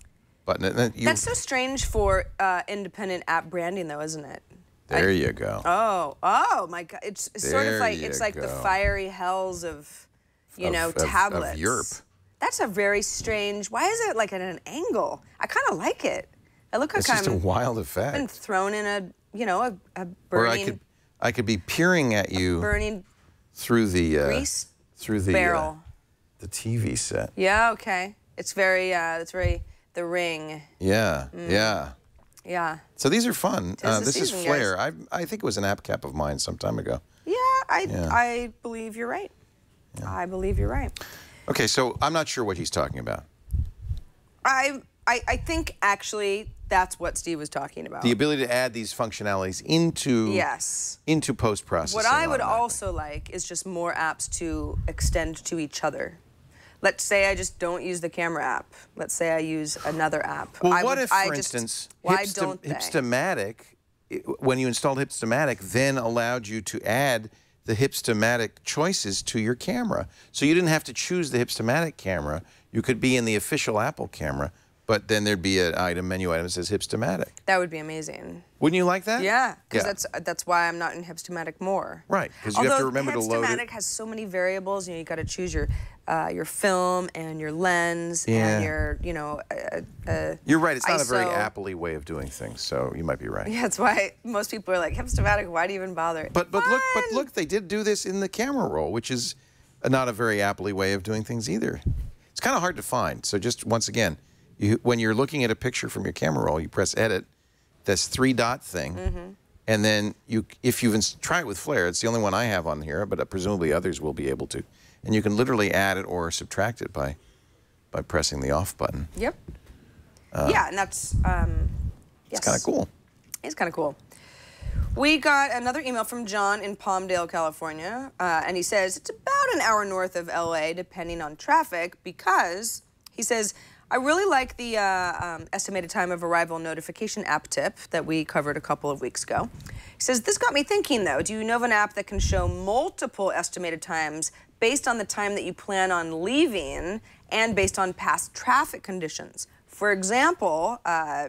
button. And then you- That's so strange for uh, independent app branding, though, isn't it? There you go. Oh, oh my God! It's, it's sort of like it's like the fiery hells of, you Of- know, of- of tablets. Europe. That's a very strange. Why is it like at an angle? I kind of like it. I look like It's just a I'm wild effect. been thrown in a, you know, a, a Or I burning, could, I could be peering at you burning through the uh, grease through the barrel. Uh, the TV set. Yeah. Okay. It's very. Uh, it's very. The ring. Yeah, yeah. Yeah. So these are fun. Uh, this is season, guys. Flare. I I think it was an app cap of mine some time ago. Yeah. I. Yeah. I believe you're right. I believe you're right. Okay, so I'm not sure what he's talking about. I. I. I think actually that's what Steve was talking about. The ability to add these functionalities into yes. into post processing. What I would also like is just more apps to extend to each other. Let's say I just don't use the camera app. Let's say I use another app. Well, I what would- if, I for instance, why Hipstam- don't they? Hipstamatic, when you installed Hipstamatic, then allowed you to add the Hipstamatic choices to your camera. So you didn't have to choose the Hipstamatic camera. You could be in the official Apple camera, but then there'd be an item, menu item that says Hipstamatic. That would be amazing. Wouldn't you like that? Yeah, because Yeah. that's that's why I'm not in Hipstamatic more. Right, 'cause you have to remember to load it. Hipstamatic has so many variables. You know, you got to choose your uh, your film and your lens Yeah. and your you know. Uh, uh, You're right. It's not a very ISO. Apple-y way of doing things, so you might be right. Yeah, that's why most people are like Hipstamatic. Why do you even bother? But but look but look, they did do this in the camera roll, which is not a very Apple-y way of doing things either. It's kind of hard to find. So just once again, you, when you're looking at a picture from your camera roll, you press Edit, this three dot thing, Mm-hmm. and then you if you've try it with Flare, it's the only one I have on here, but uh, presumably others will be able to, and you can literally add it or subtract it by by pressing the off button. Yep. yeah, and that's um, yes. It's kind of cool. It's kind of cool. We got another email from John in Palmdale, California, uh, and he says it's about an hour north of LA, depending on traffic, because he says, I really like the uh, um, estimated time of arrival notification app tip that we covered a couple of weeks ago. He says, This got me thinking though. Do you know of an app that can show multiple estimated times based on the time that you plan on leaving and based on past traffic conditions? For example, uh,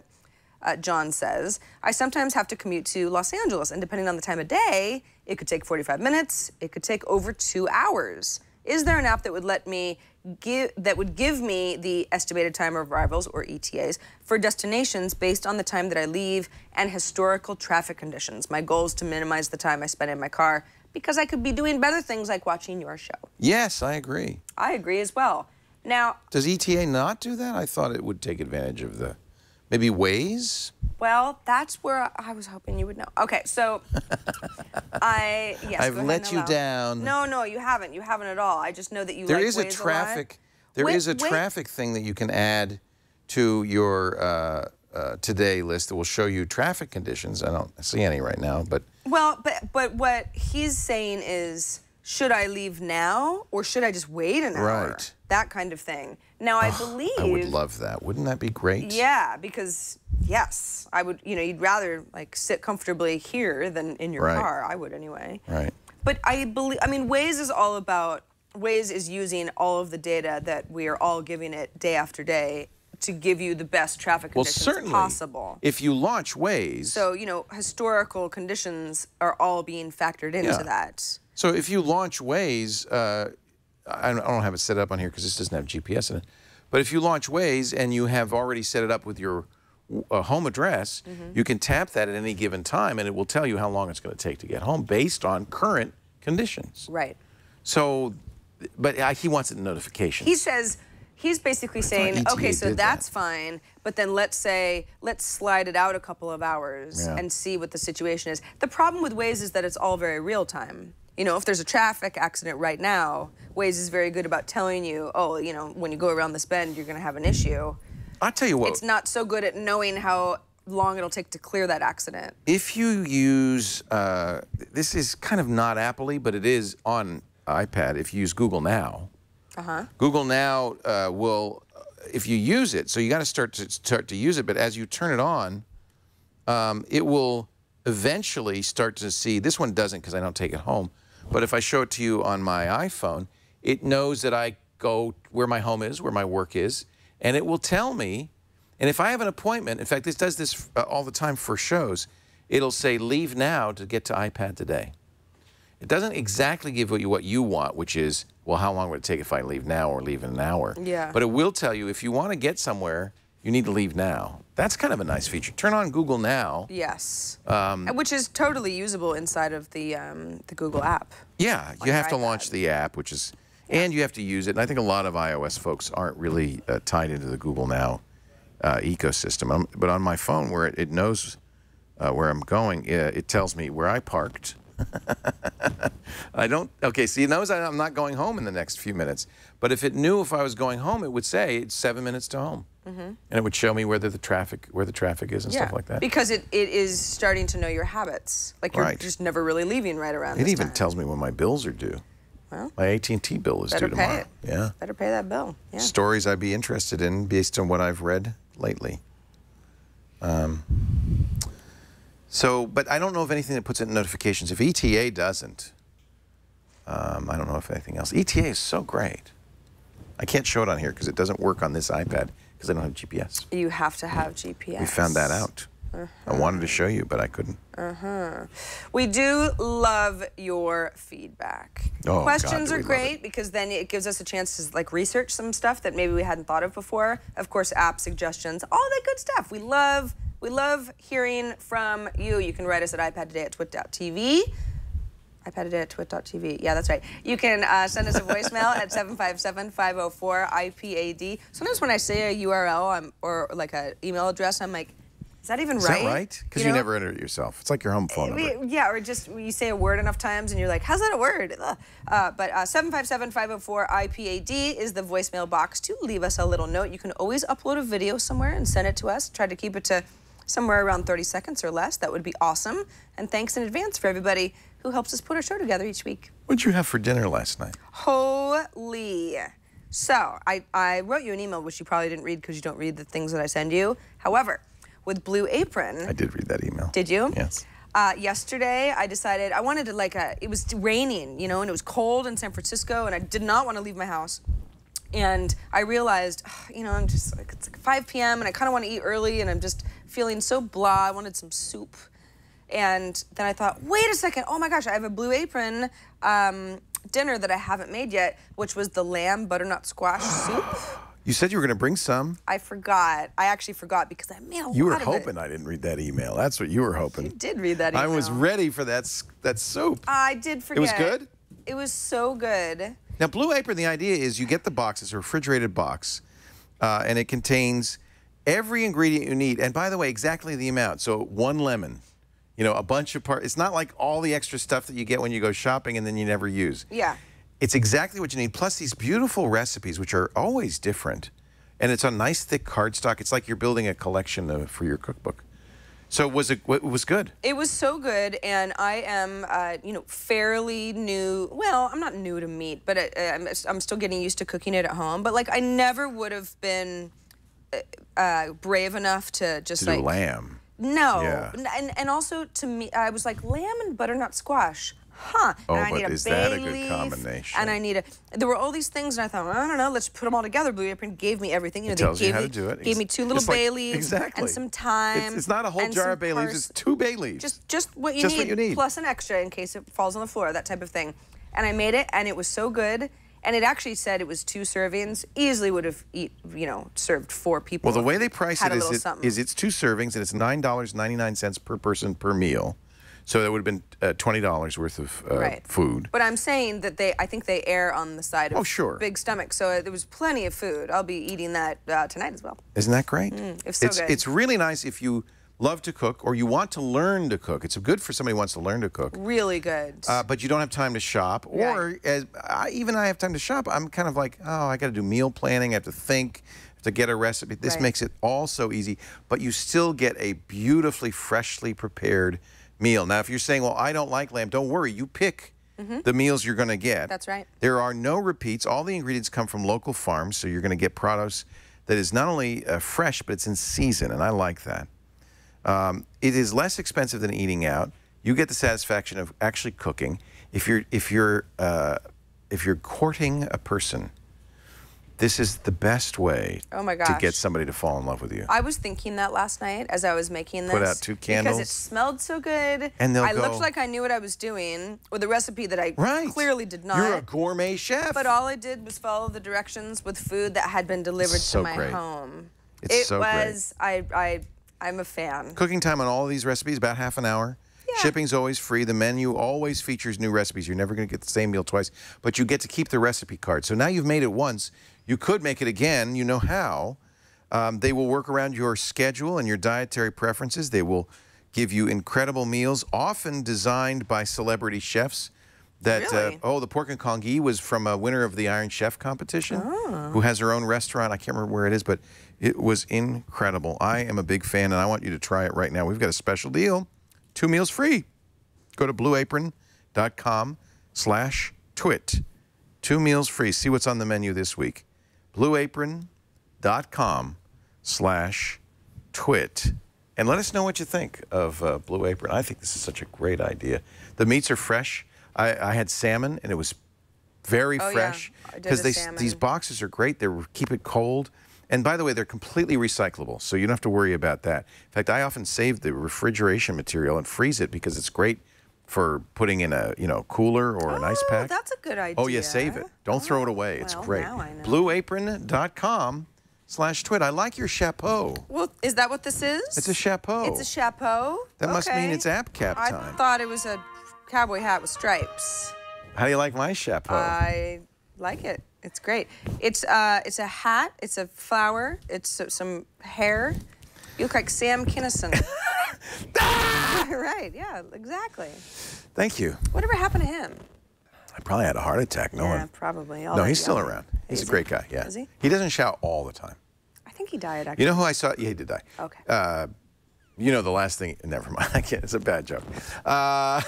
uh, John says, I sometimes have to commute to Los Angeles, and depending on the time of day, it could take 45 minutes, it could take over two hours. Is there an app that would let me give that would give me the estimated time of arrivals or ETAs for destinations based on the time that I leave and historical traffic conditions? My goal is to minimize the time I spend in my car because I could be doing better things like watching your show. Yes, I agree. I agree as well. Now, Does ETA not do that? I thought it would take advantage of the maybe Waze. Well, that's where I was hoping you would know. Okay, so [laughs] I yes. I've let you down. No, no, you haven't. You haven't at all. I just know that you. There like is a traffic. There Wait, is a wait. traffic thing that you can add to your uh, uh, today list that will show you traffic conditions. I don't see any right now, but Well, but but what he's saying is, should I leave now or should I just wait an hour? Right. That kind of thing. Now I believe. I would love that. Wouldn't that be great? Yeah, because yes, I would. You know, you'd rather like sit comfortably here than in your Right. car. I would anyway. Right. But I believe, I mean, Waze is all about, Waze is using all of the data that we are all giving it day after day to give you the best traffic Well, conditions certainly. possible. If you launch Waze, So, you know, historical conditions are all being factored into Yeah. that. So if you launch Waze, uh, I don't I don't have it set up on here because this doesn't have GPS in it. But if you launch Waze and you have already set it up with your uh, home address, Mm-hmm. you can tap that at any given time, and it will tell you how long it's going to take to get home based on current conditions. Right. So, but uh, he wants it in notification. He says, he's basically saying, okay, so did that. that's fine, but then let's say, let's slide it out a couple of hours Yeah. and see what the situation is. The problem with Waze is that it's all very real time. You know, if there's a traffic accident right now, Waze is very good about telling you, oh, you know, when you go around this bend, you're going to have an issue. I'll tell you what. It's not so good at knowing how long it'll take to clear that accident. If you use, uh, this is kind of not Apple-y, but it is on iPad. If you use Google Now, Google Now uh, will, if you use it, so you got to start to start to use it. But as you turn it on, um, it will eventually start to see. This one doesn't because I don't take it home. But if I show it to you on my iPhone, it knows that I go where my home is, where my work is, and it will tell me. And if I have an appointment, in fact, this does this uh, all the time for shows. It'll say leave now to get to iPad today. It doesn't exactly give you what you want, which is, well, how long would it take if I leave now or leave in an hour? Yeah. But it will tell you if you want to get somewhere, you need to leave now. That's kind of a nice feature. Turn on Google Now. Yes. Um, Which is totally usable inside of the um, the Google app. Yeah, you have to launch the app, which is, and you have to use it. And I think a lot of iOS folks aren't really uh, tied into the Google Now uh, ecosystem. Um, but on my phone, where it, it knows uh, where I'm going, uh, it tells me where I parked. [laughs] I don't. Okay, see, it knows I'm not going home in the next few minutes. But if it knew if I was going home, it would say it's seven minutes to home, Mm -hmm. and it would show me whether the traffic, where the traffic is, and stuff like that. Because it, it is starting to know your habits. Like you're Right. just never really leaving right around It even time. tells me when my bills are due. Well, My AT&T bill is due tomorrow. it. Yeah. Better pay that bill. Yeah. stories I'd be interested in based on what I've read lately. Um, so, but I don't know of anything that puts it in notifications. If ETA doesn't, Um, I don't know if anything else. ETA is so great. I can't show it on here because it doesn't work on this iPad because I don't have GPS. You have to have GPS. We found that out. I wanted to show you, but I couldn't. Uh-huh. We do love your feedback. Oh, Questions do are great because then it gives us a chance to like research some stuff that maybe we hadn't thought of before. Of course, app suggestions, all that good stuff. We love we love hearing from you. You can write us at iPad today at twit.tv. iPad today at twit.tv. Yeah, that's right. You can uh, send us a voicemail at 757-504-IPAD. Sometimes when I say a URL I'm, or like an email address, I'm like, is that even Is right? that right? Because you, know? never enter it yourself. It's like your home phone number. We- yeah, or just you say a word enough times and you're like, how's that a word? Uh, but 757-504-IPAD is the voicemail box to leave us a little note. You can always upload a video somewhere and send it to us. Try to keep it to somewhere around 30 seconds or less. That would be awesome. And thanks in advance for everybody who helps us put our show together each week. What'd you have for dinner last night? Holy. So I, I wrote you an email, which you probably didn't read because you don't read the things that I send you. However, with Blue Apron, I did read that email. did you? Yes. Uh, yesterday, I decided I wanted to like a. It was raining, you know, and it was cold in San Francisco, and I did not want to leave my house. And I realized, [sighs] you know, I'm just like it's like 5 p.m. and I kind of want to eat early, and I'm just feeling so blah. I wanted some soup, and then I thought, wait a second, oh my gosh, I have a Blue Apron um, dinner that I haven't made yet, which was the lamb butternut squash [gasps] soup. You said you were going to bring some. I forgot. I actually forgot because I mailed. You were hoping I didn't read that email. That's what you were hoping. I did read that email. I was ready for that that soup. I did forget. It was good? It was so good. Now, Blue Apron, the idea is you get the box, it's a refrigerated box, uh, and it contains every ingredient you need. And by the way, exactly the amount. So, one lemon, you know, a bunch of parts. It's not like all the extra stuff that you get when you go shopping and then you never use. Yeah. It's exactly what you need. Plus, these beautiful recipes, which are always different. And it's on nice, thick cardstock. It's like you're building a collection of, for your cookbook. So, was it, it was good? It was so good, and I am, uh, you know, fairly new. Well, I'm not new to meat, but I, I'm, I'm still getting used to cooking it at home. But like, I never would have been uh, uh, brave enough to just To like lamb. No, Yeah. And and also to me, I was like lamb and butternut squash, huh? Oh, and I but need a is bay that a good combination? And I need a. There were all these things, and I thought, well, I don't know, let's put them all together. Blue Apron gave me everything. You know, It they tells you gave how me, to do it. Gave me two little like- bay leaves exactly. and some thyme. It's, it's not a whole jar of bay leaves. It's two bay leaves. just just what you, Just need, what you need. plus an extra in case it falls on the floor, that type of thing. And I made it, and it was so good. And it actually said it was two servings. Easily would have eat, you know, served four people. Well, the way they price it is, it, is it's two servings and it's nine dollars ninety nine cents per person per meal. So that would have been uh, twenty dollars worth of uh, right. food. But I'm saying that they, I think they err on the side of Oh, sure. big stomach. So uh, there was plenty of food. I'll be eating that uh, tonight as well. Isn't that great? Mm, it's so it's, good. it's really nice if you love to cook or you want to learn to cook. It's good for somebody who wants to learn to cook. Really good. Uh, but you don't have time to shop, or as I, even I have time to shop. I'm kind of like, oh, I got to do meal planning. I have to think, to get a recipe. This Right. makes it all so easy, but you still get a beautifully, freshly prepared meal. Now, if you're saying, well, I don't like lamb, don't worry. You pick the meals you're going to get. That's right. There are no repeats. All the ingredients come from local farms, so you're going to get produce that is not only uh, fresh, but it's in season, and I like that. Um, it is less expensive than eating out. You get the satisfaction of actually cooking. If you're if you're uh, if you're courting a person, this is the best way Oh my to get somebody to fall in love with you. I was thinking that last night as I was making this. Put out two candles. Because it smelled so good. And they'll I go- looked like I knew what I was doing with a recipe that I right. clearly did not. You're a gourmet chef. But all I did was follow the directions with food that had been delivered so to my great. home. It's it so great. was I I I'm a fan. Cooking time on all of these recipes about half an hour. Yeah. Shipping's always free. The menu always features new recipes. You're never going to get the same meal twice, but you get to keep the recipe card. So now you've made it once. You could make it again. You know how. Um, they will work around your schedule and your dietary preferences. They will give you incredible meals, often designed by celebrity chefs. That Really? uh, oh, the pork and congee was from a winner of the Iron Chef competition, Oh. who has her own restaurant. I can't remember where it is, but it was incredible. I am a big fan, and I want you to try it right now. We've got a special deal: two meals free. Go to blueapron.com slash twit. Two meals free. See what's on the menu this week. blueapron.com slash twit. And let us know what you think of uh, Blue Apron. I think this is such a great idea. The meats are fresh. I, I had salmon and it was very Oh, yeah. fresh I did because they these boxes are great. They keep it cold. And by the way, they're completely recyclable, so you don't have to worry about that. In fact, I often save the refrigeration material and freeze it because it's great for putting in a you know cooler or an ice Oh, pack. that's a good idea. Oh yeah, save it. Don't throw it away. It's well, great. Blueapron.com slash twit. I like your chapeau. Well, is that what this is? It's a chapeau. It's a chapeau. That must mean it's app cap time. I thought it was a cowboy hat with stripes. How do you like my chapeau? I like it. It's great. It's uh, it's a hat. It's a flower. It's uh, some hair. You look like Sam Kinison. [laughs] [laughs] right. Yeah. Exactly. Thank you. Whatever happened to him? I probably had a heart attack. No yeah, one. probably. All No, he's still around. He's a great guy. Yeah. Is he? He doesn't shout all the time. I think he died. Actually. You know who I saw? Yeah, he did die. Okay. Uh, you know the last thing. Never mind. [laughs] I can't. It's a bad joke. Uh,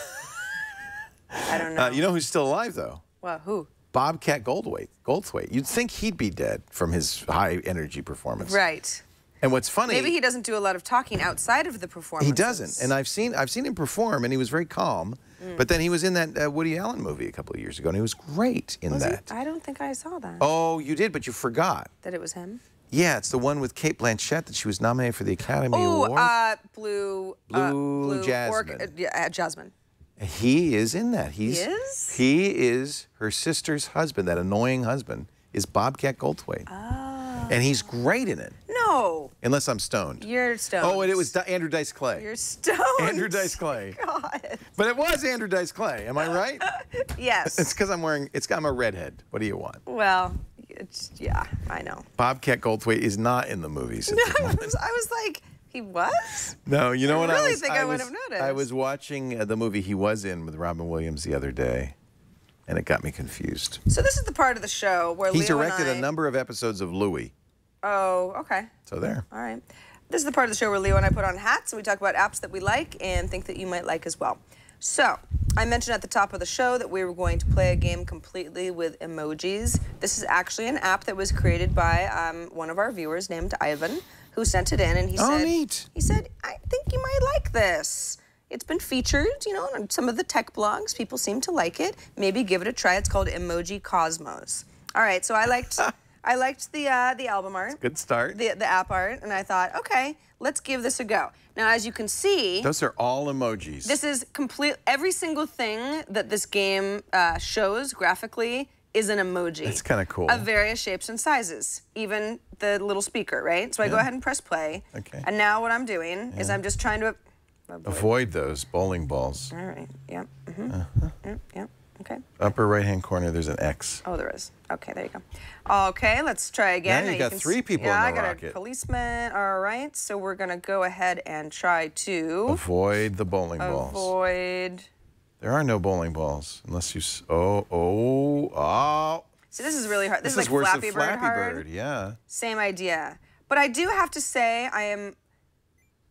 I don't know. uh, you know who's still alive though? well, who? Bobcat Goldthwait. Goldthwait. You'd think he'd be dead from his high energy performance. Right. And what's funny? Maybe he doesn't do a lot of talking outside of the performance. He doesn't, and I've seen I've seen him perform, and he was very calm. Mm. But then he was in that uh, Woody Allen movie a couple of years ago, and he was great in Was he? that. I don't think I saw that. Oh, you did, but you forgot. That it was him. Yeah, it's the one with Cate Blanchett that she was nominated for the Academy Oh, Award. uh, blue. uh, Blue Jasmine. uh, yeah, uh, Jasmine. He is in that. He's, is? He is her sister's husband. That annoying husband is Bobcat Goldthwait, Oh. and he's great in it. No, Unless I'm stoned. you're stoned. Oh, and it was Di- Andrew Dice Clay. You're stoned. Andrew Dice Clay. [laughs] God. But it was Andrew Dice Clay. Am I right? [laughs] Yes. it's because I'm wearing. It's I'm a redhead. What do you want? well, it's yeah. I know. Bobcat Goldthwait is not in the movies. The [laughs] I was, I was like, he was. No, you know I what I really think I would was, have noticed. I was watching uh, the movie he was in with Robin Williams the other day, and it got me confused. So this is the part of the show where He Leo directed and I, a number of episodes of Louie. Oh, okay. So there. All right. This is the part of the show where Leo and I put on hats and we talk about apps that we like and think that you might like as well. So, I mentioned at the top of the show that we were going to play a game completely with emojis. This is actually an app that was created by um, one of our viewers named Ivan, who sent it in and he Oh, said, neat. he said, I think you might like this. It's been featured, you know, on some of the tech blogs. People seem to like it. Maybe give it a try. It's called Emoji Cosmos. All right, so I liked, [laughs] I liked the uh, the album art Good start. the, the app art, and I thought, okay, let's give this a go. Now, as you can see, Those are all emojis. this is complete. Every single thing that this game uh, shows graphically is an emoji. It's kinda cool. Of various shapes and sizes, even the little speaker, right? So I go ahead and press play. Okay. And now what I'm doing is I'm just trying to. Avoid those bowling balls. All right. Yep. Mm-hmm. Uh-huh. Yep. Yep. Okay. Upper right hand corner, there's an X. Oh, there is. Okay, there you go. Okay, let's try again. Now you got can three people yeah, in the I got rocket. a policeman. All right, so we're gonna go ahead and try to Avoid the bowling balls. avoid. There are no bowling balls unless you. s- Oh, oh, oh. So this is really hard. This, This, is is like worse Flappy than Bird Flappy hard. Bird. Yeah. Same idea, but I do have to say I am.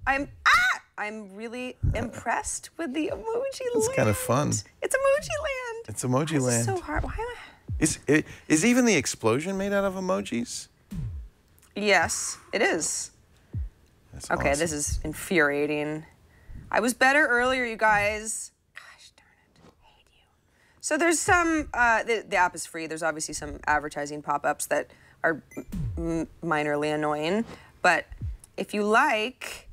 I'm ah! I'm really impressed with the emoji land. It's kinda fun. It's emoji land. It's emoji Why land. this so hard. Why am I? Is, i- is even the explosion made out of emojis? Yes, it is. That's Okay, awesome. this is infuriating. I was better earlier, you guys. Gosh darn it. I hate you. So there's some, uh, the, the app is free. There's obviously some advertising pop ups that are m- minorly annoying. But if you like,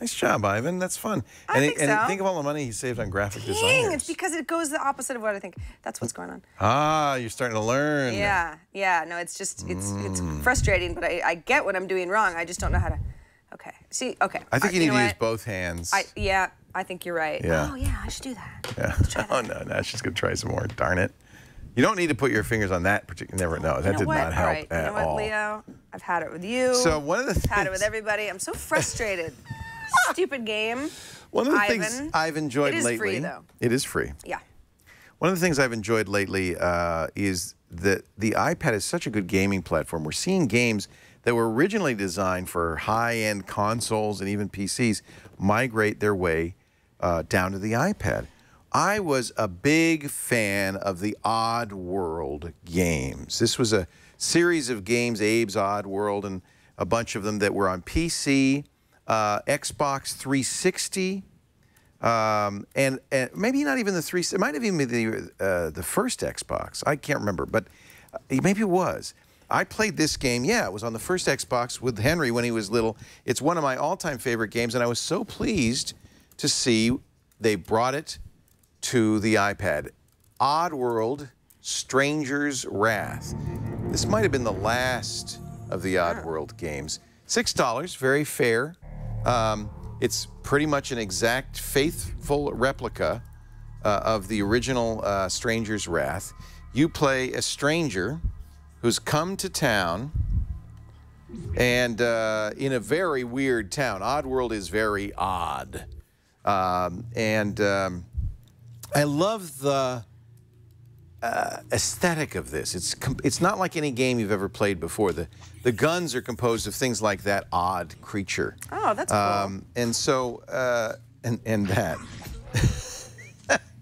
Nice job, Ivan. That's fun. I and, think and so. think of all the money he saved on graphic dang, designers. it's because it goes the opposite of what I think. That's what's going on. ah, you're starting to learn. Yeah, yeah. No, it's just, it's it's Mm. frustrating, but I, I get what I'm doing wrong. I just don't know how to. Okay. See, okay. I think Uh, you need to use both hands. I, yeah, I think you're right. Yeah. Oh, yeah, I should do that. yeah. [laughs] oh no, no, she's gonna try some more. Darn it. You don't need to put your fingers on that particular. Never know. That You know did what? not help all right. at you know what, all. Leo? I've had it with you. So one of the I've had it with everybody. I'm so frustrated. [laughs] Stupid game. One of the Ivan. things I've enjoyed lately. It is lately. free, though. It is free. Yeah. One of the things I've enjoyed lately uh, is that the iPad is such a good gaming platform. We're seeing games that were originally designed for high-end consoles and even PCs migrate their way uh, down to the iPad. I was a big fan of the Oddworld games. This was a series of games, Abe's Oddworld, and a bunch of them that were on PC, uh, Xbox 360, Um, and, and maybe not even the three. It might have even been the uh, the first Xbox. I can't remember, but uh, maybe it was. I played this game. Yeah, it was on the first Xbox with Henry when he was little. It's one of my all-time favorite games, and I was so pleased to see they brought it to the iPad. Oddworld: Stranger's Wrath. This might have been the last of the Oddworld games. Six dollars, very fair. Um, it's pretty much an exact, faithful replica uh, of the original uh, Stranger's Wrath. You play a stranger who's come to town and uh, in a very weird town. Oddworld is very odd. Um, and um, I love the uh, aesthetic of this. It's it's not like any game you've ever played before. The the guns are composed of things like that odd creature. Oh, that's cool. Um, and so uh, and and that.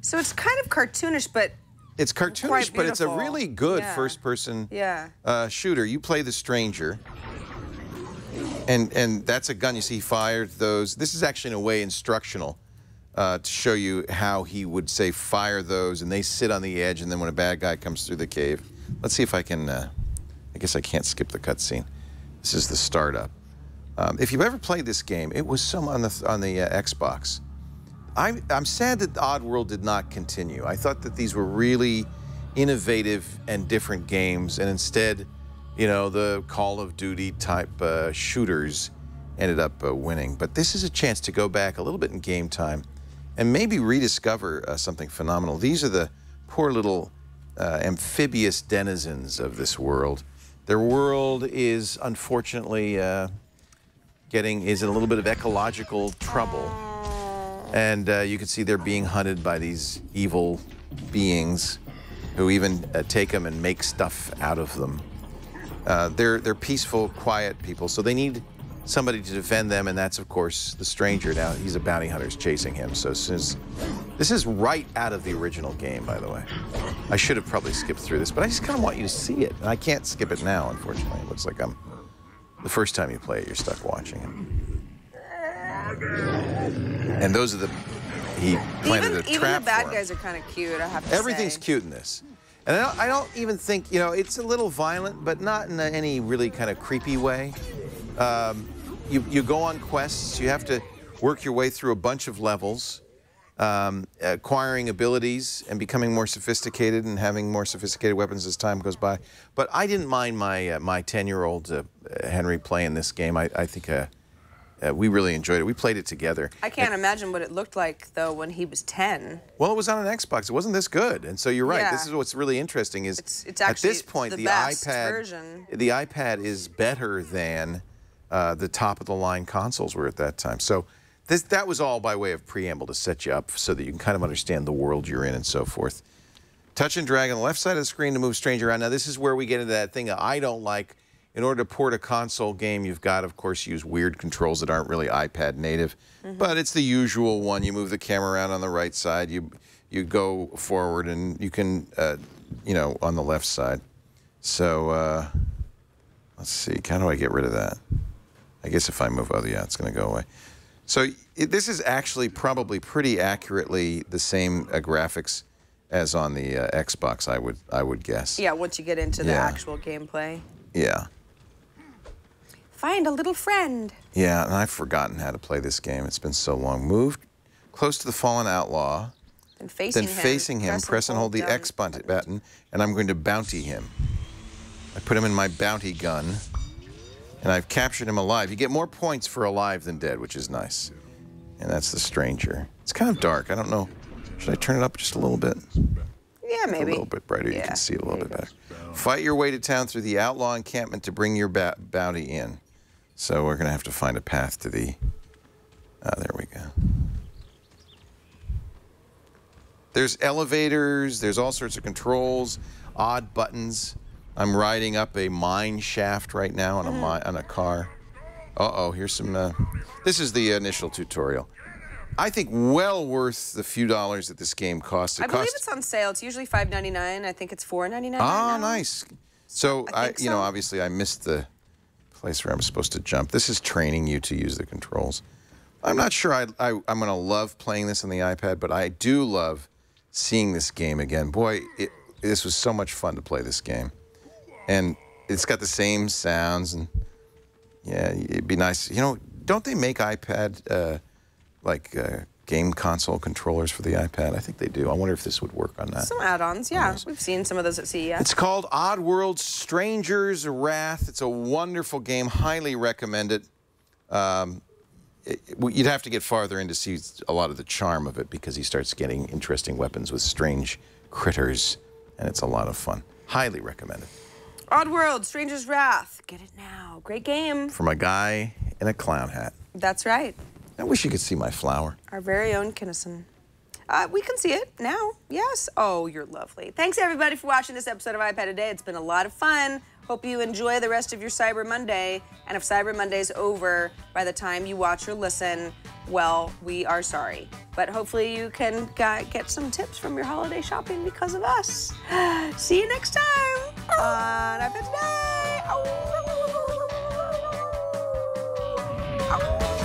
so it's kind of cartoonish, but It's cartoonish, but it's a really good Yeah. first-person Yeah. uh, shooter. You play the stranger, and and that's a gun. You see, he fired those. This is actually in a way instructional uh, to show you how he would say fire those, and they sit on the edge. And then when a bad guy comes through the cave, let's see if I can. Uh, I guess I can't skip the cutscene. This is the startup. Um, if you've ever played this game, it was some on the on the uh, Xbox. I, I'm sad that Oddworld did not continue. I thought that these were really innovative and different games, and instead, you know, the Call of Duty type uh, shooters ended up uh, winning. But this is a chance to go back a little bit in game time and maybe rediscover uh, something phenomenal. These are the poor little uh, amphibious denizens of this world. Their world is unfortunately uh, getting is in a little bit of ecological trouble. And uh, you can see they're being hunted by these evil beings who even uh, take them and make stuff out of them. Uh, they're, they're peaceful, quiet people, so they need somebody to defend them, and that's, of course, the stranger. Now, he's a bounty hunter who's chasing him, so as... This is right out of the original game, by the way. I should have probably skipped through this, but I just kind of want you to see it. And I can't skip it now, unfortunately. It looks like I'm... The first time you play it, you're stuck watching it. And those are the... He planted even a even the bad guys are kind of cute. I have to Everything's say. cute in this. And I don't, I don't even think, you know, it's a little violent, but not in any really kind of creepy way. Um, you, you go on quests, you have to work your way through a bunch of levels, um, acquiring abilities and becoming more sophisticated and having more sophisticated weapons as time goes by. But I didn't mind my uh, my 10-year-old uh, Henry playing this game. I, I think uh, uh, we really enjoyed it. We played it together. I can't imagine what it looked like though when he was 10. Well, it was on an Xbox. It wasn't this good, and so you're right. Yeah. This is what's really interesting is It's- it's at this point the the, iPad version. the iPad is better than uh, the top of the line consoles were at that time. So this that was all by way of preamble to set you up so that you can kind of understand the world you're in and so forth. Touch and drag on the left side of the screen to move Stranger around. Now this is where we get into that thing I don't like. In order to port a console game, you've got, of course, use weird controls that aren't really iPad native. But it's the usual one. You move the camera around on the right side. You you go forward, and you can, uh, you know, on the left side. So uh, let's see. How do I get rid of that? I guess if I move, oh yeah, it's going to go away. So it, this is actually probably pretty accurately the same uh, graphics as on the uh, Xbox. I would I would guess. Yeah, once you get into the actual gameplay. Yeah. Find a little friend. Yeah, and I've forgotten how to play this game. It's been so long. Move close to the fallen outlaw, Then facing then him. facing him, press and hold the X button, button, and I'm going to bounty him. I put him in my bounty gun, and I've captured him alive. You get more points for alive than dead, which is nice. And that's the stranger. It's kind of dark. I don't know. Should I turn it up just a little bit? Yeah, maybe. A little bit brighter. You can see it a little bit better. Fight your way to town through the outlaw encampment to bring your ba- bounty in. So we're going to have to find a path to the. Ah, there we go. There's elevators. There's all sorts of controls, odd buttons. I'm riding up a mine shaft right now on a mi- on a car. Uh oh, here's some. Uh, this is the initial tutorial. I think well worth the few dollars that this game costs. It I believe cost- it's on sale. It's usually $5.99. I think it's $4.99. Ah, right now. nice. So I I, you know, obviously I missed the place where I'm supposed to jump. This is training you to use the controls. I'm not sure I, I'm going to love playing this on the iPad, but I do love seeing this game again. Boy, it, this was so much fun to play this game. And it's got the same sounds, and yeah, it'd be nice. You know, don't they make iPad uh, like uh, game console controllers for the iPad? I think they do. I wonder if this would work on that. Some add-ons, yeah. We've seen some of those at CES. It's called Oddworld Stranger's Wrath. It's a wonderful game. Highly recommend it. Um, it- it- you'd have to get farther in to see a lot of the charm of it because he starts getting interesting weapons with strange critters, and it's a lot of fun. Highly recommend it. Oddworld, Stranger's Wrath. Get it now. Great game. From a guy in a clown hat. That's right. I wish you could see my flower. Our very own Kinison. Uh, we can see it now, yes. Oh, you're lovely. Thanks, everybody, for watching this episode of iPad Today. It's been a lot of fun. Hope you enjoy the rest of your Cyber Monday. And if Cyber Monday's over by the time you watch or listen, well, we are sorry. But hopefully you can get some tips from your holiday shopping because of us. [gasps] See you next time on iPad Today.